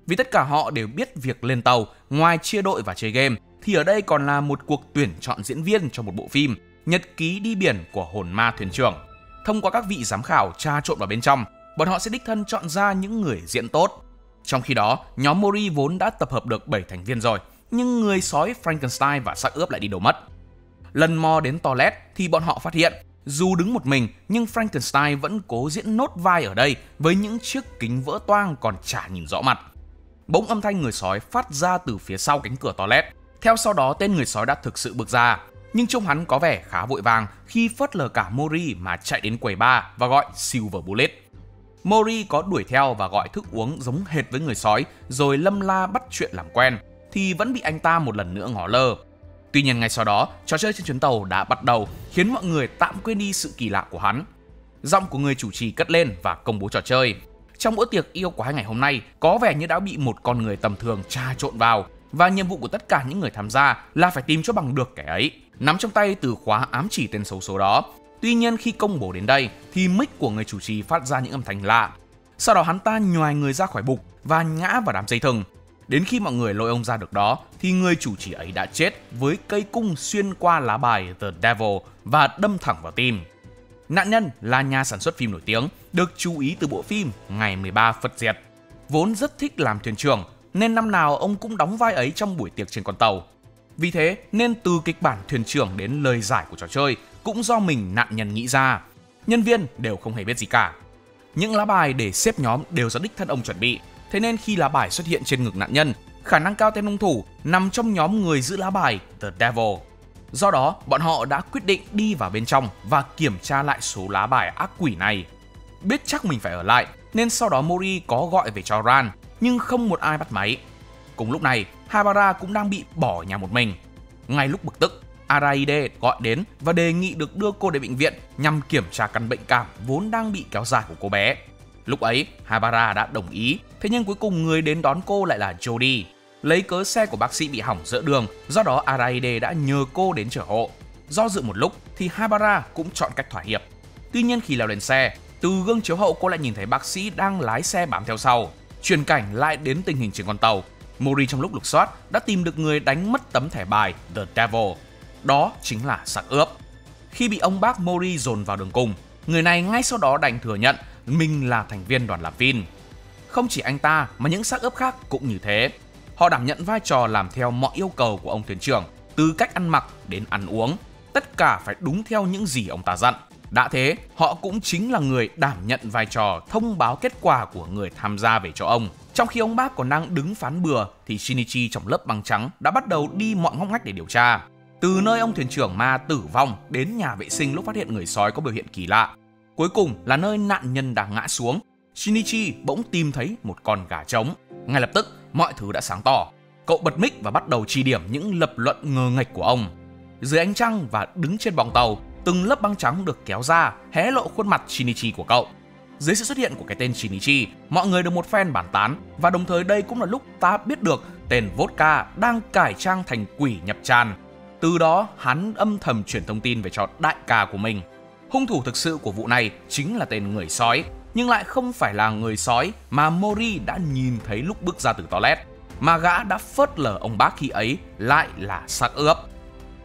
Vì tất cả họ đều biết việc lên tàu, ngoài chia đội và chơi game, thì ở đây còn là một cuộc tuyển chọn diễn viên cho một bộ phim Nhật ký đi biển của hồn ma thuyền trưởng. Thông qua các vị giám khảo tra trộn vào bên trong, bọn họ sẽ đích thân chọn ra những người diễn tốt. Trong khi đó, nhóm Mori vốn đã tập hợp được 7 thành viên rồi, nhưng người sói Frankenstein và xác ướp lại đi đâu mất. Lần mò đến toilet thì bọn họ phát hiện dù đứng một mình nhưng Frankenstein vẫn cố diễn nốt vai ở đây với những chiếc kính vỡ toang còn chả nhìn rõ mặt. Bỗng âm thanh người sói phát ra từ phía sau cánh cửa toilet. Theo sau đó tên người sói đã thực sự bước ra. Nhưng trông hắn có vẻ khá vội vàng khi phớt lờ cả Mori mà chạy đến quầy bar và gọi Silver Bullet. Mori có đuổi theo và gọi thức uống giống hệt với người sói rồi lâm la bắt chuyện làm quen thì vẫn bị anh ta một lần nữa ngỏ lơ. Tuy nhiên ngay sau đó, trò chơi trên chuyến tàu đã bắt đầu, khiến mọi người tạm quên đi sự kỳ lạ của hắn. Giọng của người chủ trì cất lên và công bố trò chơi. Trong bữa tiệc yêu quái ngày hôm nay, có vẻ như đã bị một con người tầm thường tra trộn vào và nhiệm vụ của tất cả những người tham gia là phải tìm cho bằng được kẻ ấy, nắm trong tay từ khóa ám chỉ tên xấu số đó. Tuy nhiên khi công bố đến đây thì mic của người chủ trì phát ra những âm thanh lạ. Sau đó hắn ta nhòi người ra khỏi bục và ngã vào đám dây thừng, Đến khi mọi người lôi ông ra được đó thì người chủ trì ấy đã chết với cây cung xuyên qua lá bài The Devil và đâm thẳng vào tim. Nạn nhân là nhà sản xuất phim nổi tiếng, được chú ý từ bộ phim Ngày 13 Phật Diệt. Vốn rất thích làm thuyền trưởng nên năm nào ông cũng đóng vai ấy trong buổi tiệc trên con tàu. Vì thế nên từ kịch bản thuyền trưởng đến lời giải của trò chơi cũng do mình nạn nhân nghĩ ra. Nhân viên đều không hề biết gì cả. Những lá bài để xếp nhóm đều do đích thân ông chuẩn bị Thế nên khi lá bài xuất hiện trên ngực nạn nhân, khả năng cao tên hung thủ nằm trong nhóm người giữ lá bài The Devil. Do đó, bọn họ đã quyết định đi vào bên trong và kiểm tra lại số lá bài ác quỷ này. Biết chắc mình phải ở lại, nên sau đó Mori có gọi về cho Ran, nhưng không một ai bắt máy. Cùng lúc này, Habara cũng đang bị bỏ nhà một mình. Ngay lúc bực tức, Araide gọi đến và đề nghị được đưa cô đến bệnh viện nhằm kiểm tra căn bệnh cảm vốn đang bị kéo dài của cô bé. Lúc ấy, Habara đã đồng ý, thế nhưng cuối cùng người đến đón cô lại là Jody. Lấy cớ xe của bác sĩ bị hỏng giữa đường, do đó Araide đã nhờ cô đến chở hộ. Do dự một lúc thì Habara cũng chọn cách thỏa hiệp. Tuy nhiên khi leo lên xe, từ gương chiếu hậu cô lại nhìn thấy bác sĩ đang lái xe bám theo sau. Truyền cảnh lại đến tình hình trên con tàu. Mori trong lúc lục soát đã tìm được người đánh mất tấm thẻ bài The Devil. Đó chính là sạc ướp. Khi bị ông bác Mori dồn vào đường cùng, người này ngay sau đó đành thừa nhận mình là thành viên đoàn làm phim. Không chỉ anh ta mà những xác ướp khác cũng như thế. Họ đảm nhận vai trò làm theo mọi yêu cầu của ông thuyền trưởng, từ cách ăn mặc đến ăn uống, tất cả phải đúng theo những gì ông ta dặn. Đã thế, họ cũng chính là người đảm nhận vai trò thông báo kết quả của người tham gia về cho ông. Trong khi ông bác còn đang đứng phán bừa thì Shinichi trong lớp băng trắng đã bắt đầu đi mọi ngóc ngách để điều tra. Từ nơi ông thuyền trưởng ma tử vong đến nhà vệ sinh lúc phát hiện người sói có biểu hiện kỳ lạ, Cuối cùng là nơi nạn nhân đang ngã xuống. Shinichi bỗng tìm thấy một con gà trống. Ngay lập tức, mọi thứ đã sáng tỏ. Cậu bật mic và bắt đầu chỉ điểm những lập luận ngờ nghệch của ông. Dưới ánh trăng và đứng trên bong tàu, từng lớp băng trắng được kéo ra, hé lộ khuôn mặt Shinichi của cậu. Dưới sự xuất hiện của cái tên Shinichi, mọi người được một phen bàn tán và đồng thời đây cũng là lúc ta biết được tên Vodka đang cải trang thành quỷ nhập tràn. Từ đó, hắn âm thầm chuyển thông tin về cho đại ca của mình Hung thủ thực sự của vụ này chính là tên người sói, nhưng lại không phải là người sói mà Mori đã nhìn thấy lúc bước ra từ toilet, mà gã đã phớt lờ ông bác khi ấy lại là xác ướp.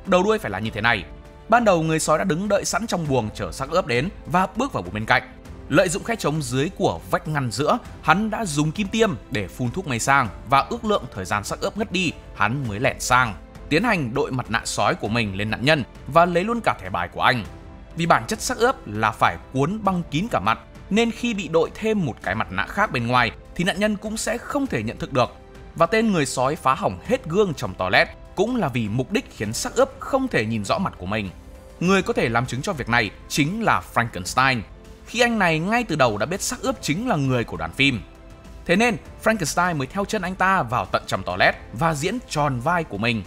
Đầu đuôi phải là như thế này. Ban đầu người sói đã đứng đợi sẵn trong buồng chờ xác ướp đến và bước vào buồng bên cạnh. Lợi dụng khe trống dưới của vách ngăn giữa, hắn đã dùng kim tiêm để phun thuốc mây sang và ước lượng thời gian xác ướp ngất đi, hắn mới lẻn sang tiến hành đội mặt nạ sói của mình lên nạn nhân và lấy luôn cả thẻ bài của anh. Vì bản chất sắc ướp là phải cuốn băng kín cả mặt, nên khi bị đội thêm một cái mặt nạ khác bên ngoài thì nạn nhân cũng sẽ không thể nhận thức được. Và tên người sói phá hỏng hết gương trong toilet cũng là vì mục đích khiến xác ướp không thể nhìn rõ mặt của mình. Người có thể làm chứng cho việc này chính là Frankenstein, khi anh này ngay từ đầu đã biết xác ướp chính là người của đoàn phim. Thế nên Frankenstein mới theo chân anh ta vào tận trong toilet và diễn tròn vai của mình.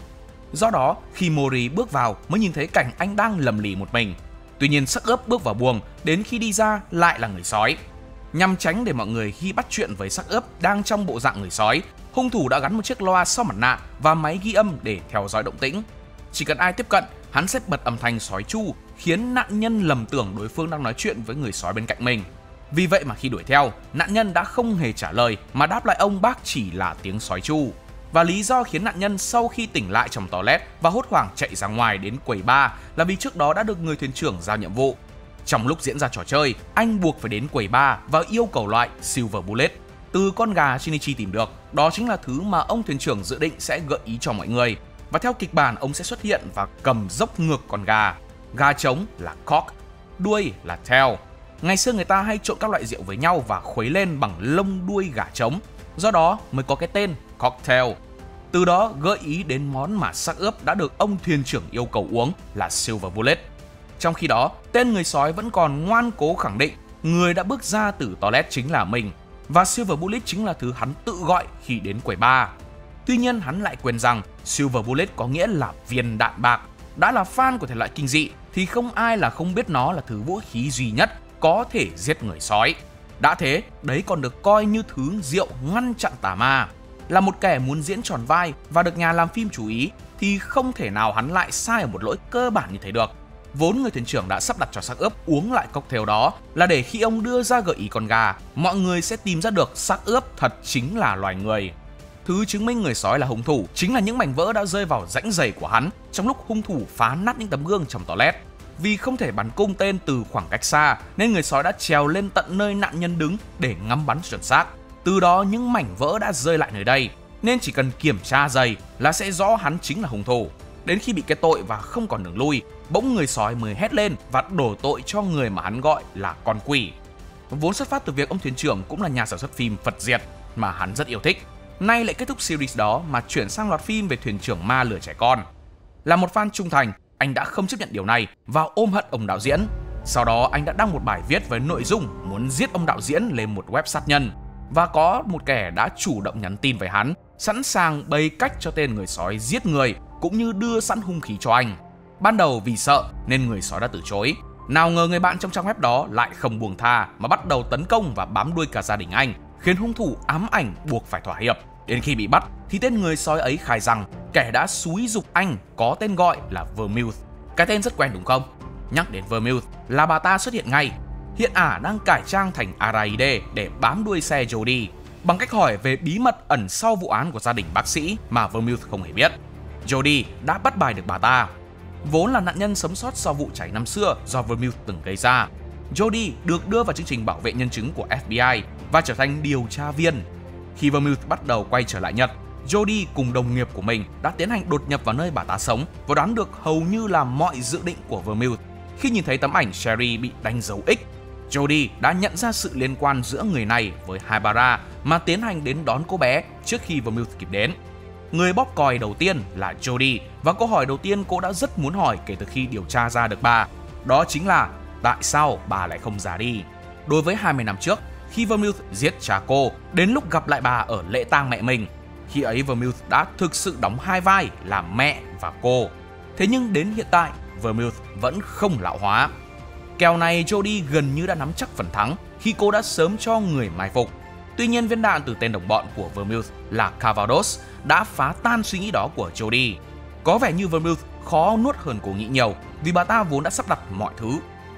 Do đó, khi Mori bước vào mới nhìn thấy cảnh anh đang lầm lì một mình Tuy nhiên sắc ướp bước vào buồng, đến khi đi ra lại là người sói. Nhằm tránh để mọi người khi bắt chuyện với sắc ướp đang trong bộ dạng người sói, hung thủ đã gắn một chiếc loa sau mặt nạ và máy ghi âm để theo dõi động tĩnh. Chỉ cần ai tiếp cận hắn sẽ bật âm thanh sói chu, khiến nạn nhân lầm tưởng đối phương đang nói chuyện với người sói bên cạnh mình. Vì vậy mà khi đuổi theo, nạn nhân đã không hề trả lời mà đáp lại ông bác chỉ là tiếng sói chu. Và lý do khiến nạn nhân sau khi tỉnh lại trong toilet và hốt hoảng chạy ra ngoài đến quầy bar là vì trước đó đã được người thuyền trưởng giao nhiệm vụ. Trong lúc diễn ra trò chơi, anh buộc phải đến quầy bar và yêu cầu loại Silver Bullet. Từ con gà Shinichi tìm được, đó chính là thứ mà ông thuyền trưởng dự định sẽ gợi ý cho mọi người. Và theo kịch bản, ông sẽ xuất hiện và cầm dốc ngược con gà. Gà trống là cock, đuôi là tail. Ngày xưa người ta hay trộn các loại rượu với nhau và khuấy lên bằng lông đuôi gà trống. Do đó mới có cái tên cocktail. Từ đó gợi ý đến món mà sắc ướp đã được ông thuyền trưởng yêu cầu uống là Silver Bullet. Trong khi đó, tên người sói vẫn còn ngoan cố khẳng định người đã bước ra từ toilet chính là mình và Silver Bullet chính là thứ hắn tự gọi khi đến quầy bar. Tuy nhiên hắn lại quên rằng Silver Bullet có nghĩa là viên đạn bạc. Đã là fan của thể loại kinh dị thì không ai là không biết nó là thứ vũ khí duy nhất có thể giết người sói. Đã thế, đấy còn được coi như thứ rượu ngăn chặn tà ma. Là một kẻ muốn diễn tròn vai và được nhà làm phim chú ý thì không thể nào hắn lại sai ở một lỗi cơ bản như thế được. Vốn người thuyền trưởng đã sắp đặt cho xác ướp uống lại cocktail đó là để khi ông đưa ra gợi ý con gà, mọi người sẽ tìm ra được xác ướp thật chính là loài người. Thứ chứng minh người sói là hung thủ chính là những mảnh vỡ đã rơi vào rãnh giày của hắn trong lúc hung thủ phá nát những tấm gương trong toilet. Vì không thể bắn cung tên từ khoảng cách xa nên người sói đã trèo lên tận nơi nạn nhân đứng để ngắm bắn chuẩn xác. Từ đó những mảnh vỡ đã rơi lại nơi đây nên chỉ cần kiểm tra giày là sẽ rõ hắn chính là hung thủ. Đến khi bị kết tội và không còn đường lui, bỗng người sói mới hét lên và đổ tội cho người mà hắn gọi là con quỷ. Vốn xuất phát từ việc ông thuyền trưởng cũng là nhà sản xuất phim Phật Diệt mà hắn rất yêu thích. Nay lại kết thúc series đó mà chuyển sang loạt phim về thuyền trưởng ma lửa trẻ con. Là một fan trung thành, anh đã không chấp nhận điều này và ôm hận ông đạo diễn. Sau đó anh đã đăng một bài viết với nội dung muốn giết ông đạo diễn lên một web sát nhân và có một kẻ đã chủ động nhắn tin với hắn, sẵn sàng bày cách cho tên người sói giết người cũng như đưa sẵn hung khí cho anh. Ban đầu vì sợ nên người sói đã từ chối. Nào ngờ người bạn trong trang web đó lại không buông tha mà bắt đầu tấn công và bám đuôi cả gia đình anh, khiến hung thủ ám ảnh buộc phải thỏa hiệp. Đến khi bị bắt thì tên người sói ấy khai rằng kẻ đã xúi dục anh có tên gọi là Vermouth. Cái tên rất quen đúng không? Nhắc đến Vermouth là bà ta xuất hiện ngay. Hiện ả đang cải trang thành Araide để bám đuôi xe Jody bằng cách hỏi về bí mật ẩn sau vụ án của gia đình bác sĩ mà Vermouth không hề biết. Jody đã bắt bài được bà ta. Vốn là nạn nhân sống sót sau vụ cháy năm xưa do Vermouth từng gây ra. Jody được đưa vào chương trình bảo vệ nhân chứng của FBI và trở thành điều tra viên. Khi Vermouth bắt đầu quay trở lại Nhật, Jody cùng đồng nghiệp của mình đã tiến hành đột nhập vào nơi bà ta sống và đoán được hầu như là mọi dự định của Vermouth. Khi nhìn thấy tấm ảnh Sherry bị đánh dấu X, Jody đã nhận ra sự liên quan giữa người này với Haibara mà tiến hành đến đón cô bé trước khi Vermouth kịp đến. Người bóp còi đầu tiên là Jody và câu hỏi đầu tiên cô đã rất muốn hỏi kể từ khi điều tra ra được bà. Đó chính là tại sao bà lại không già đi? Đối với 20 năm trước, khi Vermouth giết cha cô, đến lúc gặp lại bà ở lễ tang mẹ mình, khi ấy Vermouth đã thực sự đóng hai vai là mẹ và cô. Thế nhưng đến hiện tại, Vermouth vẫn không lão hóa. Kèo này Jody gần như đã nắm chắc phần thắng khi cô đã sớm cho người mai phục. Tuy nhiên viên đạn từ tên đồng bọn của Vermouth là Cavados đã phá tan suy nghĩ đó của Jody. Có vẻ như Vermouth khó nuốt hơn cô nghĩ nhiều vì bà ta vốn đã sắp đặt mọi thứ.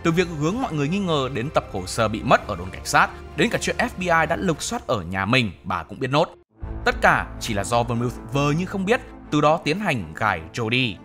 Từ việc hướng mọi người nghi ngờ đến tập hồ sơ bị mất ở đồn cảnh sát, đến cả chuyện FBI đã lục soát ở nhà mình, bà cũng biết nốt. Tất cả chỉ là do Vermouth vờ như không biết, từ đó tiến hành gài Jody.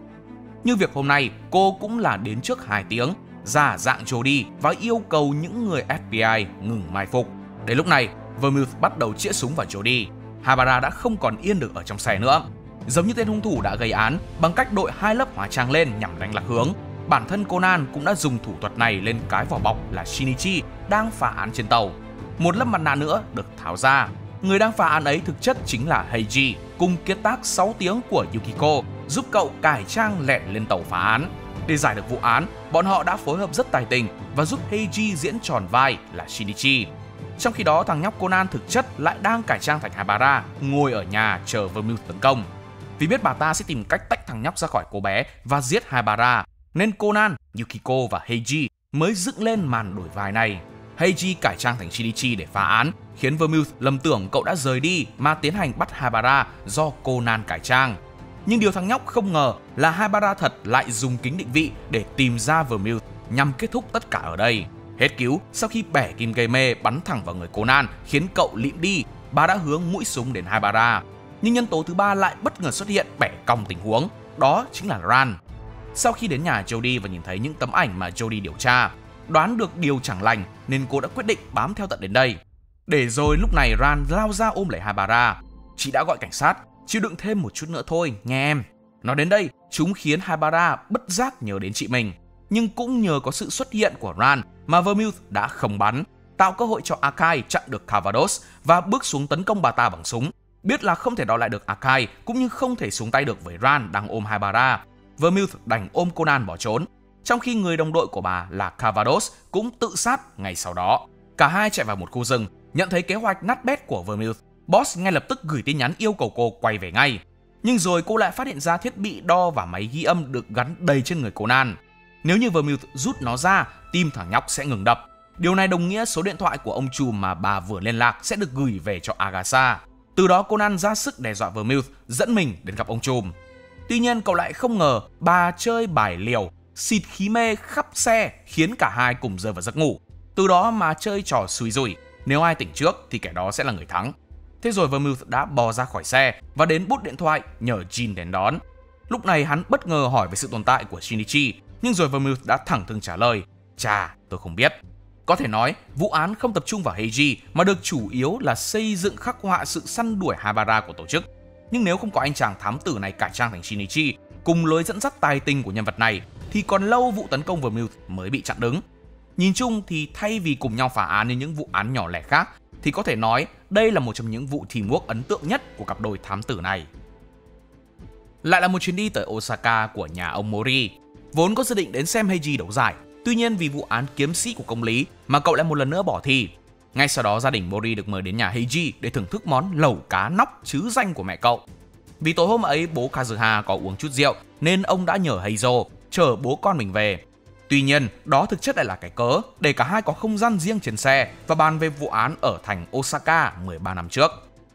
Như việc hôm nay, cô cũng là đến trước 2 tiếng, giả dạng Jody và yêu cầu những người FBI ngừng mai phục. Đến lúc này, Vermouth bắt đầu chĩa súng vào Jody. Habara đã không còn yên được ở trong xe nữa. Giống như tên hung thủ đã gây án bằng cách đội hai lớp hóa trang lên nhằm đánh lạc hướng, bản thân Conan cũng đã dùng thủ thuật này lên cái vỏ bọc là Shinichi đang phá án trên tàu. Một lớp mặt nạ nữa được tháo ra. Người đang phá án ấy thực chất chính là Heiji cùng kiệt tác 6 tiếng của Yukiko giúp cậu cải trang lẹn lên tàu phá án. Để giải được vụ án, bọn họ đã phối hợp rất tài tình và giúp Heiji diễn tròn vai là Shinichi. Trong khi đó, thằng nhóc Conan thực chất lại đang cải trang thành Habara, ngồi ở nhà chờ Vermouth tấn công. Vì biết bà ta sẽ tìm cách tách thằng nhóc ra khỏi cô bé và giết Habara, nên Conan, Yukiko và Heiji mới dựng lên màn đổi vai này. Heiji cải trang thành Shinichi để phá án, khiến Vermouth lầm tưởng cậu đã rời đi mà tiến hành bắt Habara do Conan cải trang. Nhưng điều thằng nhóc không ngờ là Habara thật lại dùng kính định vị để tìm ra Vermouth nhằm kết thúc tất cả ở đây. Hết cứu, sau khi bẻ kim gây mê bắn thẳng vào người Conan khiến cậu lịm đi, bà đã hướng mũi súng đến Habara. Nhưng nhân tố thứ ba lại bất ngờ xuất hiện bẻ cong tình huống, đó chính là Ran. Sau khi đến nhà Jody và nhìn thấy những tấm ảnh mà Jody điều tra, đoán được điều chẳng lành nên cô đã quyết định bám theo tận đến đây. Để rồi lúc này Ran lao ra ôm lấy Habara. Chị đã gọi cảnh sát, chịu đựng thêm một chút nữa thôi, nghe em. Nói đến đây, chúng khiến Habara bất giác nhớ đến chị mình. Nhưng cũng nhờ có sự xuất hiện của Ran mà Vermouth đã không bắn, tạo cơ hội cho Akai chặn được Cavados và bước xuống tấn công bà ta bằng súng. Biết là không thể đo lại được Akai cũng như không thể xuống tay được với Ran đang ôm hai Bara, Vermouth đành ôm Conan bỏ trốn, trong khi người đồng đội của bà là Cavados cũng tự sát ngay sau đó. Cả hai chạy vào một khu rừng, nhận thấy kế hoạch nát bét của Vermouth. Boss ngay lập tức gửi tin nhắn yêu cầu cô quay về ngay. Nhưng rồi cô lại phát hiện ra thiết bị đo và máy ghi âm được gắn đầy trên người Conan. Nếu như Vermouth rút nó ra, tim thằng nhóc sẽ ngừng đập. Điều này đồng nghĩa số điện thoại của ông trùm mà bà vừa liên lạc sẽ được gửi về cho Agatha. Từ đó Conan ra sức đe dọa Vermouth dẫn mình đến gặp ông trùm. Tuy nhiên cậu lại không ngờ bà chơi bài liều, xịt khí mê khắp xe khiến cả hai cùng rơi vào giấc ngủ. Từ đó mà chơi trò xui rủi, nếu ai tỉnh trước thì kẻ đó sẽ là người thắng. Thế rồi Vermouth đã bò ra khỏi xe và đến bút điện thoại nhờ Jin đến đón. Lúc này hắn bất ngờ hỏi về sự tồn tại của Shinichi, nhưng rồi Vermouth đã thẳng thừng trả lời, chà, tôi không biết. Có thể nói, vụ án không tập trung vào Heiji mà được chủ yếu là xây dựng khắc họa sự săn đuổi Habara của tổ chức. Nhưng nếu không có anh chàng thám tử này cải trang thành Shinichi cùng lối dẫn dắt tài tình của nhân vật này thì còn lâu vụ tấn công Vermouth mới bị chặn đứng. Nhìn chung thì thay vì cùng nhau phá án như những vụ án nhỏ lẻ khác thì có thể nói đây là một trong những vụ teamwork ấn tượng nhất của cặp đôi thám tử này. Lại là một chuyến đi tới Osaka của nhà ông Mori. Vốn có dự định đến xem Heiji đấu giải, tuy nhiên vì vụ án kiếm sĩ của công lý mà cậu lại một lần nữa bỏ thi. Ngay sau đó gia đình Mori được mời đến nhà Heiji để thưởng thức món lẩu cá nóc chứ danh của mẹ cậu. Vì tối hôm ấy bố Kazuha có uống chút rượu nên ông đã nhờ Heizo chở bố con mình về. Tuy nhiên, đó thực chất lại là cái cớ để cả hai có không gian riêng trên xe và bàn về vụ án ở thành Osaka 13 năm trước.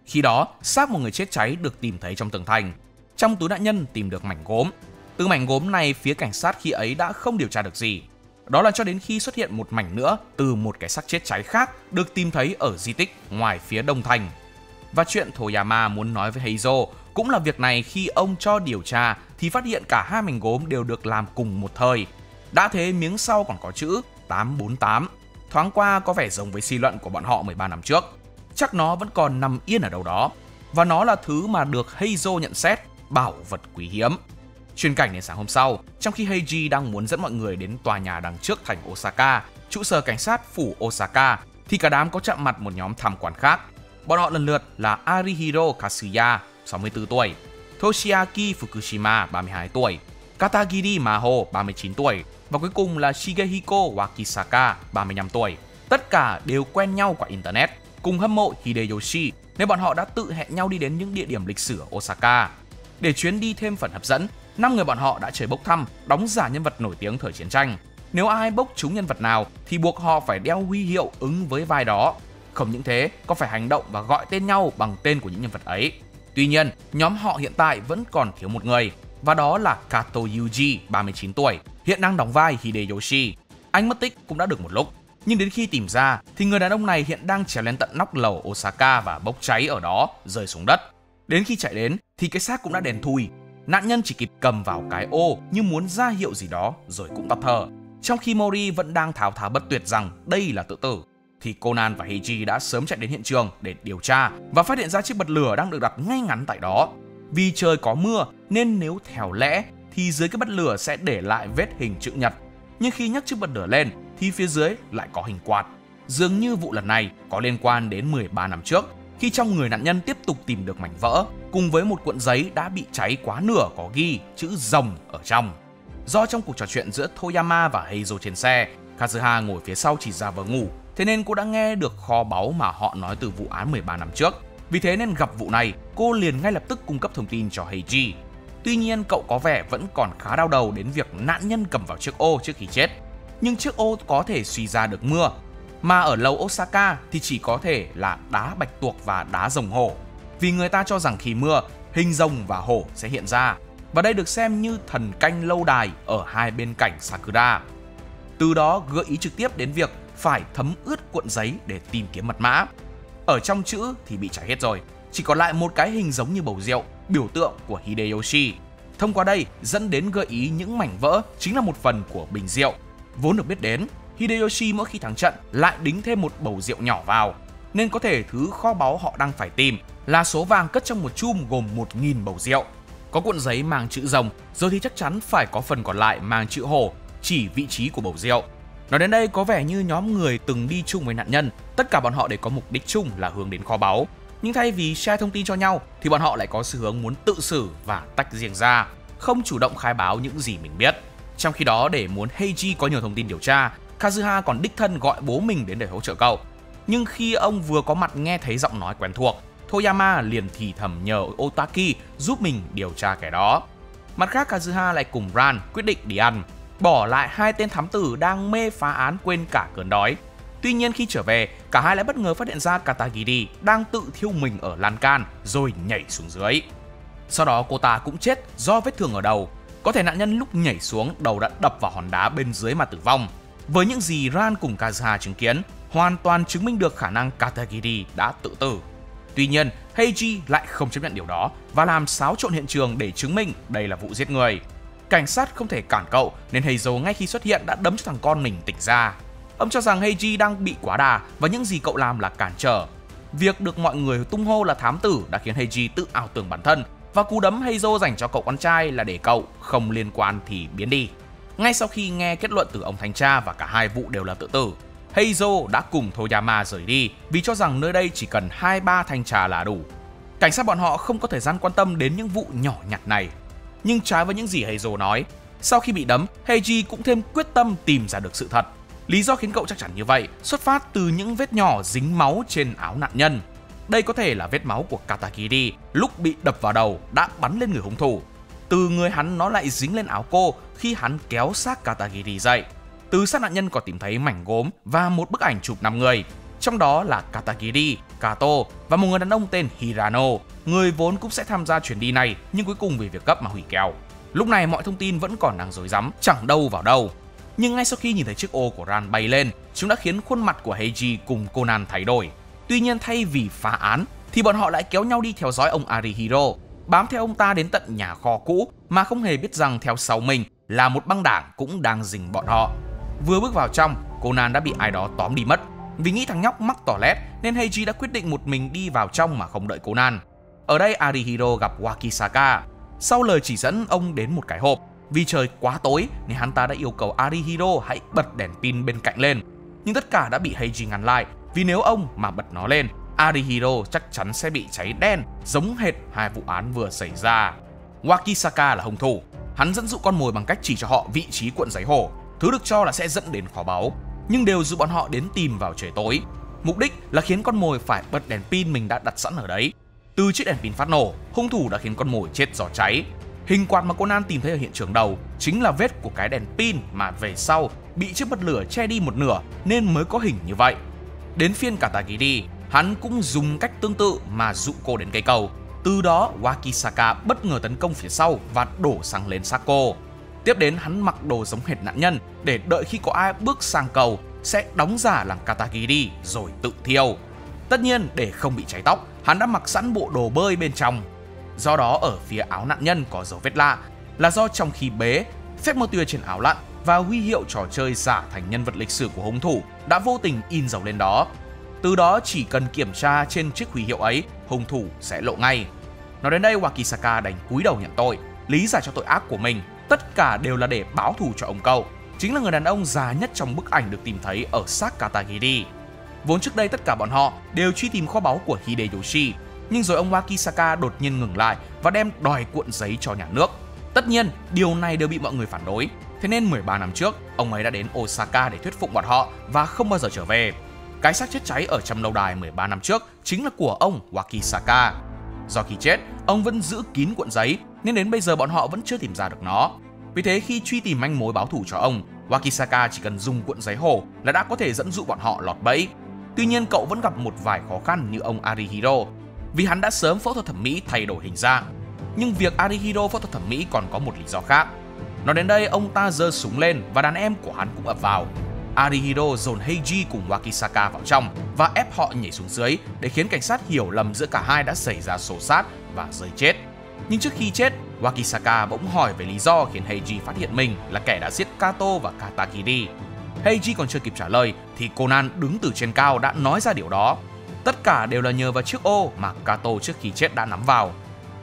Khi đó, xác một người chết cháy được tìm thấy trong tường thành. Trong túi nạn nhân tìm được mảnh gốm. Từ mảnh gốm này, phía cảnh sát khi ấy đã không điều tra được gì. Đó là cho đến khi xuất hiện một mảnh nữa từ một cái xác chết cháy khác được tìm thấy ở di tích ngoài phía đông thành. Và chuyện Toyama muốn nói với Heizo cũng là việc này khi ông cho điều tra thì phát hiện cả hai mảnh gốm đều được làm cùng một thời. Đã thế miếng sau còn có chữ 848. Thoáng qua có vẻ giống với suy luận của bọn họ 13 năm trước. Chắc nó vẫn còn nằm yên ở đâu đó. Và nó là thứ mà được Heizo nhận xét bảo vật quý hiếm. Chuyên cảnh đến sáng hôm sau, trong khi Heiji đang muốn dẫn mọi người đến tòa nhà đằng trước thành Osaka, trụ sở cảnh sát phủ Osaka, thì cả đám có chạm mặt một nhóm tham quan khác. Bọn họ lần lượt là Arihiro Kasuya, 64 tuổi, Toshiaki Fukushima, 32 tuổi, Katagiri Maho, 39 tuổi và cuối cùng là Shigehiko Wakisaka, 35 tuổi. Tất cả đều quen nhau qua Internet, cùng hâm mộ Hideyoshi nên bọn họ đã tự hẹn nhau đi đến những địa điểm lịch sử ở Osaka. Để chuyến đi thêm phần hấp dẫn, năm người bọn họ đã chơi bốc thăm, đóng giả nhân vật nổi tiếng thời chiến tranh. Nếu ai bốc trúng nhân vật nào thì buộc họ phải đeo huy hiệu ứng với vai đó. Không những thế, có phải hành động và gọi tên nhau bằng tên của những nhân vật ấy. Tuy nhiên, nhóm họ hiện tại vẫn còn thiếu một người, và đó là Kato Yuji, 39 tuổi, hiện đang đóng vai Hideyoshi. Anh mất tích cũng đã được một lúc, nhưng đến khi tìm ra thì người đàn ông này hiện đang trèo lên tận nóc lầu Osaka và bốc cháy ở đó, rơi xuống đất. Đến khi chạy đến thì cái xác cũng đã đèn thui. Nạn nhân chỉ kịp cầm vào cái ô như muốn ra hiệu gì đó rồi cũng tắt thở. Trong khi Mori vẫn đang tháo tháo bất tuyệt rằng đây là tự tử, thì Conan và Heiji đã sớm chạy đến hiện trường để điều tra và phát hiện ra chiếc bật lửa đang được đặt ngay ngắn tại đó. Vì trời có mưa nên nếu theo lẽ thì dưới cái bật lửa sẽ để lại vết hình chữ nhật. Nhưng khi nhấc chiếc bật lửa lên thì phía dưới lại có hình quạt. Dường như vụ lần này có liên quan đến 13 năm trước khi trong người nạn nhân tiếp tục tìm được mảnh vỡ cùng với một cuộn giấy đã bị cháy quá nửa có ghi chữ rồng ở trong. Do trong cuộc trò chuyện giữa Toyama và Heizo trên xe, Kazuha ngồi phía sau chỉ ra vờ ngủ Thế nên cô đã nghe được kho báu mà họ nói từ vụ án 13 năm trước. Vì thế nên gặp vụ này, cô liền ngay lập tức cung cấp thông tin cho Heiji. Tuy nhiên cậu có vẻ vẫn còn khá đau đầu đến việc nạn nhân cầm vào chiếc ô trước khi chết. Nhưng chiếc ô có thể suy ra được mưa, mà ở lầu Osaka thì chỉ có thể là đá bạch tuộc và đá rồng hổ. Vì người ta cho rằng khi mưa hình rồng và hổ sẽ hiện ra. Và đây được xem như thần canh lâu đài ở hai bên cạnh Sakura. Từ đó gợi ý trực tiếp đến việc phải thấm ướt cuộn giấy để tìm kiếm mật mã. Ở trong chữ thì bị cháy hết rồi, chỉ còn lại một cái hình giống như bầu rượu, biểu tượng của Hideyoshi. Thông qua đây dẫn đến gợi ý những mảnh vỡ chính là một phần của bình rượu. Vốn được biết đến, Hideyoshi mỗi khi thắng trận lại đính thêm một bầu rượu nhỏ vào, nên có thể thứ kho báu họ đang phải tìm là số vàng cất trong một chum gồm 1.000 bầu rượu. Có cuộn giấy mang chữ rồng, rồi thì chắc chắn phải có phần còn lại mang chữ hổ, chỉ vị trí của bầu rượu. Nói đến đây có vẻ như nhóm người từng đi chung với nạn nhân, tất cả bọn họ đều có mục đích chung là hướng đến kho báu. Nhưng thay vì share thông tin cho nhau thì bọn họ lại có xu hướng muốn tự xử và tách riêng ra, không chủ động khai báo những gì mình biết. Trong khi đó để muốn Heiji có nhiều thông tin điều tra, Kazuha còn đích thân gọi bố mình đến để hỗ trợ cậu. Nhưng khi ông vừa có mặt nghe thấy giọng nói quen thuộc, Toyama liền thì thầm nhờ Otaki giúp mình điều tra kẻ đó. Mặt khác Kazuha lại cùng Ran quyết định đi ăn, bỏ lại hai tên thám tử đang mê phá án quên cả cơn đói. Tuy nhiên khi trở về, cả hai lại bất ngờ phát hiện ra Katagiri đang tự thiêu mình ở lan can rồi nhảy xuống dưới. Sau đó cô ta cũng chết do vết thương ở đầu. Có thể nạn nhân lúc nhảy xuống đầu đã đập vào hòn đá bên dưới mà tử vong. Với những gì Ran cùng Kazuha chứng kiến, hoàn toàn chứng minh được khả năng Katagiri đã tự tử. Tuy nhiên, Heiji lại không chấp nhận điều đó và làm xáo trộn hiện trường để chứng minh đây là vụ giết người. Cảnh sát không thể cản cậu nên Heizo ngay khi xuất hiện đã đấm cho thằng con mình tỉnh ra. Ông cho rằng Heiji đang bị quá đà và những gì cậu làm là cản trở. Việc được mọi người tung hô là thám tử đã khiến Heiji tự ảo tưởng bản thân và cú đấm Heizo dành cho cậu con trai là để cậu không liên quan thì biến đi. Ngay sau khi nghe kết luận từ ông thanh tra và cả hai vụ đều là tự tử, Heizo đã cùng Toyama rời đi vì cho rằng nơi đây chỉ cần 2-3 thanh trà là đủ. Cảnh sát bọn họ không có thời gian quan tâm đến những vụ nhỏ nhặt này. Nhưng trái với những gì Heizo nói, sau khi bị đấm, Heiji cũng thêm quyết tâm tìm ra được sự thật. Lý do khiến cậu chắc chắn như vậy xuất phát từ những vết nhỏ dính máu trên áo nạn nhân. Đây có thể là vết máu của Katakiri lúc bị đập vào đầu đã bắn lên người hung thủ. Từ người hắn nó lại dính lên áo cô khi hắn kéo xác Katagiri dậy. Từ xác nạn nhân còn tìm thấy mảnh gốm và một bức ảnh chụp 5 người, trong đó là Katagiri, Kato và một người đàn ông tên Hirano, người vốn cũng sẽ tham gia chuyến đi này nhưng cuối cùng vì việc cấp mà hủy kèo. Lúc này mọi thông tin vẫn còn đang rối rắm, chẳng đâu vào đâu. Nhưng ngay sau khi nhìn thấy chiếc ô của Ran bay lên, chúng đã khiến khuôn mặt của Heiji cùng Conan thay đổi. Tuy nhiên thay vì phá án, thì bọn họ lại kéo nhau đi theo dõi ông Arihiro, bám theo ông ta đến tận nhà kho cũ mà không hề biết rằng theo sau mình là một băng đảng cũng đang rình bọn họ. Vừa bước vào trong, Conan đã bị ai đó tóm đi mất. Vì nghĩ thằng nhóc mắc tỏ lét nên Heiji đã quyết định một mình đi vào trong mà không đợi Conan. Ở đây Arihiro gặp Wakisaka. Sau lời chỉ dẫn ông đến một cái hộp, vì trời quá tối nên hắn ta đã yêu cầu Arihiro hãy bật đèn pin bên cạnh lên. Nhưng tất cả đã bị Heiji ngăn lại vì nếu ông mà bật nó lên, Arihiro chắc chắn sẽ bị cháy đen giống hệt hai vụ án vừa xảy ra. Wakisaka là hung thủ. Hắn dẫn dụ con mồi bằng cách chỉ cho họ vị trí cuộn giấy hổ thứ được cho là sẽ dẫn đến kho báu, nhưng đều dụ bọn họ đến tìm vào trời tối. Mục đích là khiến con mồi phải bật đèn pin mình đã đặt sẵn ở đấy. Từ chiếc đèn pin phát nổ, hung thủ đã khiến con mồi chết do cháy. Hình quạt mà Conan tìm thấy ở hiện trường đầu chính là vết của cái đèn pin mà về sau bị chiếc bật lửa che đi một nửa nên mới có hình như vậy. Đến phiên Katagiri, hắn cũng dùng cách tương tự mà dụ cô đến cây cầu. Từ đó Wakisaka bất ngờ tấn công phía sau và đổ xăng lên Sako. Tiếp đến hắn mặc đồ giống hệt nạn nhân để đợi khi có ai bước sang cầu sẽ đóng giả làm Katagiri rồi tự thiêu. Tất nhiên để không bị cháy tóc, hắn đã mặc sẵn bộ đồ bơi bên trong. Do đó ở phía áo nạn nhân có dấu vết lạ là do trong khi bế, phép mơ tuyệt trên áo lặn và huy hiệu trò chơi giả thành nhân vật lịch sử của hung thủ đã vô tình in dấu lên đó. Từ đó chỉ cần kiểm tra trên chiếc huy hiệu ấy, hung thủ sẽ lộ ngay. Nói đến đây Wakisaka đành cúi đầu nhận tội, lý giải cho tội ác của mình tất cả đều là để báo thù cho ông cậu. Chính là người đàn ông già nhất trong bức ảnh được tìm thấy ở xác Katagiri. Vốn trước đây tất cả bọn họ đều truy tìm kho báu của Hideyoshi, nhưng rồi ông Wakisaka đột nhiên ngừng lại và đem đòi cuộn giấy cho nhà nước. Tất nhiên, điều này đều bị mọi người phản đối. Thế nên 13 năm trước, ông ấy đã đến Osaka để thuyết phục bọn họ và không bao giờ trở về. Cái xác chết cháy ở trong lâu đài 13 năm trước chính là của ông Wakisaka. Do khi chết, ông vẫn giữ kín cuộn giấy nên đến bây giờ bọn họ vẫn chưa tìm ra được nó. Vì thế khi truy tìm manh mối báo thù cho ông, Wakisaka chỉ cần dùng cuộn giấy hổ là đã có thể dẫn dụ bọn họ lọt bẫy. Tuy nhiên cậu vẫn gặp một vài khó khăn như ông Arihiro, vì hắn đã sớm phẫu thuật thẩm mỹ thay đổi hình dạng. Nhưng việc Arihiro phẫu thuật thẩm mỹ còn có một lý do khác. Nói đến đây, ông ta giơ súng lên và đàn em của hắn cũng ập vào. Arihiro dồn Heiji cùng Wakisaka vào trong và ép họ nhảy xuống dưới để khiến cảnh sát hiểu lầm giữa cả hai đã xảy ra xô sát và rơi chết. Nhưng trước khi chết, Wakisaka bỗng hỏi về lý do khiến Heiji phát hiện mình là kẻ đã giết Kato và Katakiri. Heiji còn chưa kịp trả lời thì Conan đứng từ trên cao đã nói ra điều đó. Tất cả đều là nhờ vào chiếc ô mà Kato trước khi chết đã nắm vào.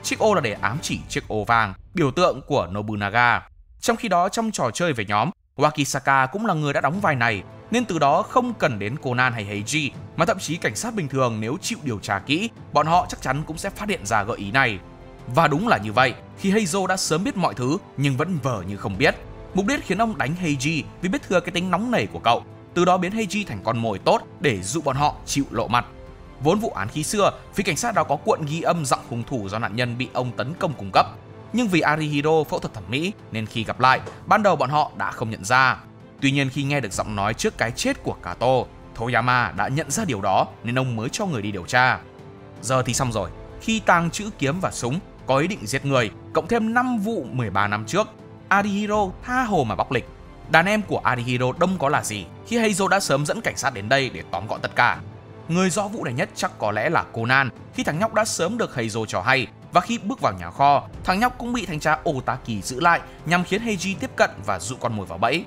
Chiếc ô là để ám chỉ chiếc ô vàng, biểu tượng của Nobunaga. Trong khi đó trong trò chơi về nhóm, Wakisaka cũng là người đã đóng vai này, nên từ đó không cần đến Conan hay Heiji, mà thậm chí cảnh sát bình thường nếu chịu điều tra kỹ, bọn họ chắc chắn cũng sẽ phát hiện ra gợi ý này. Và đúng là như vậy, khi Heizo đã sớm biết mọi thứ nhưng vẫn vờ như không biết. Mục đích khiến ông đánh Heiji vì biết thừa cái tính nóng nảy của cậu, từ đó biến Heiji thành con mồi tốt để dụ bọn họ chịu lộ mặt. Vốn vụ án khi xưa, phía cảnh sát đó có cuộn ghi âm giọng hung thủ do nạn nhân bị ông tấn công cung cấp. Nhưng vì Arihiro phẫu thuật thẩm mỹ nên khi gặp lại, ban đầu bọn họ đã không nhận ra. Tuy nhiên khi nghe được giọng nói trước cái chết của Kato, Toyama đã nhận ra điều đó nên ông mới cho người đi điều tra. Giờ thì xong rồi, khi tàng trữ kiếm và súng, có ý định giết người, cộng thêm 5 vụ 13 năm trước, Arihiro tha hồ mà bóc lịch. Đàn em của Arihiro đông có là gì khi Heizo đã sớm dẫn cảnh sát đến đây để tóm gọn tất cả. Người rõ vụ này nhất chắc có lẽ là Conan khi thằng nhóc đã sớm được Heizo cho hay và khi bước vào nhà kho, thằng nhóc cũng bị thanh tra Otaki giữ lại nhằm khiến Heiji tiếp cận và dụ con mồi vào bẫy.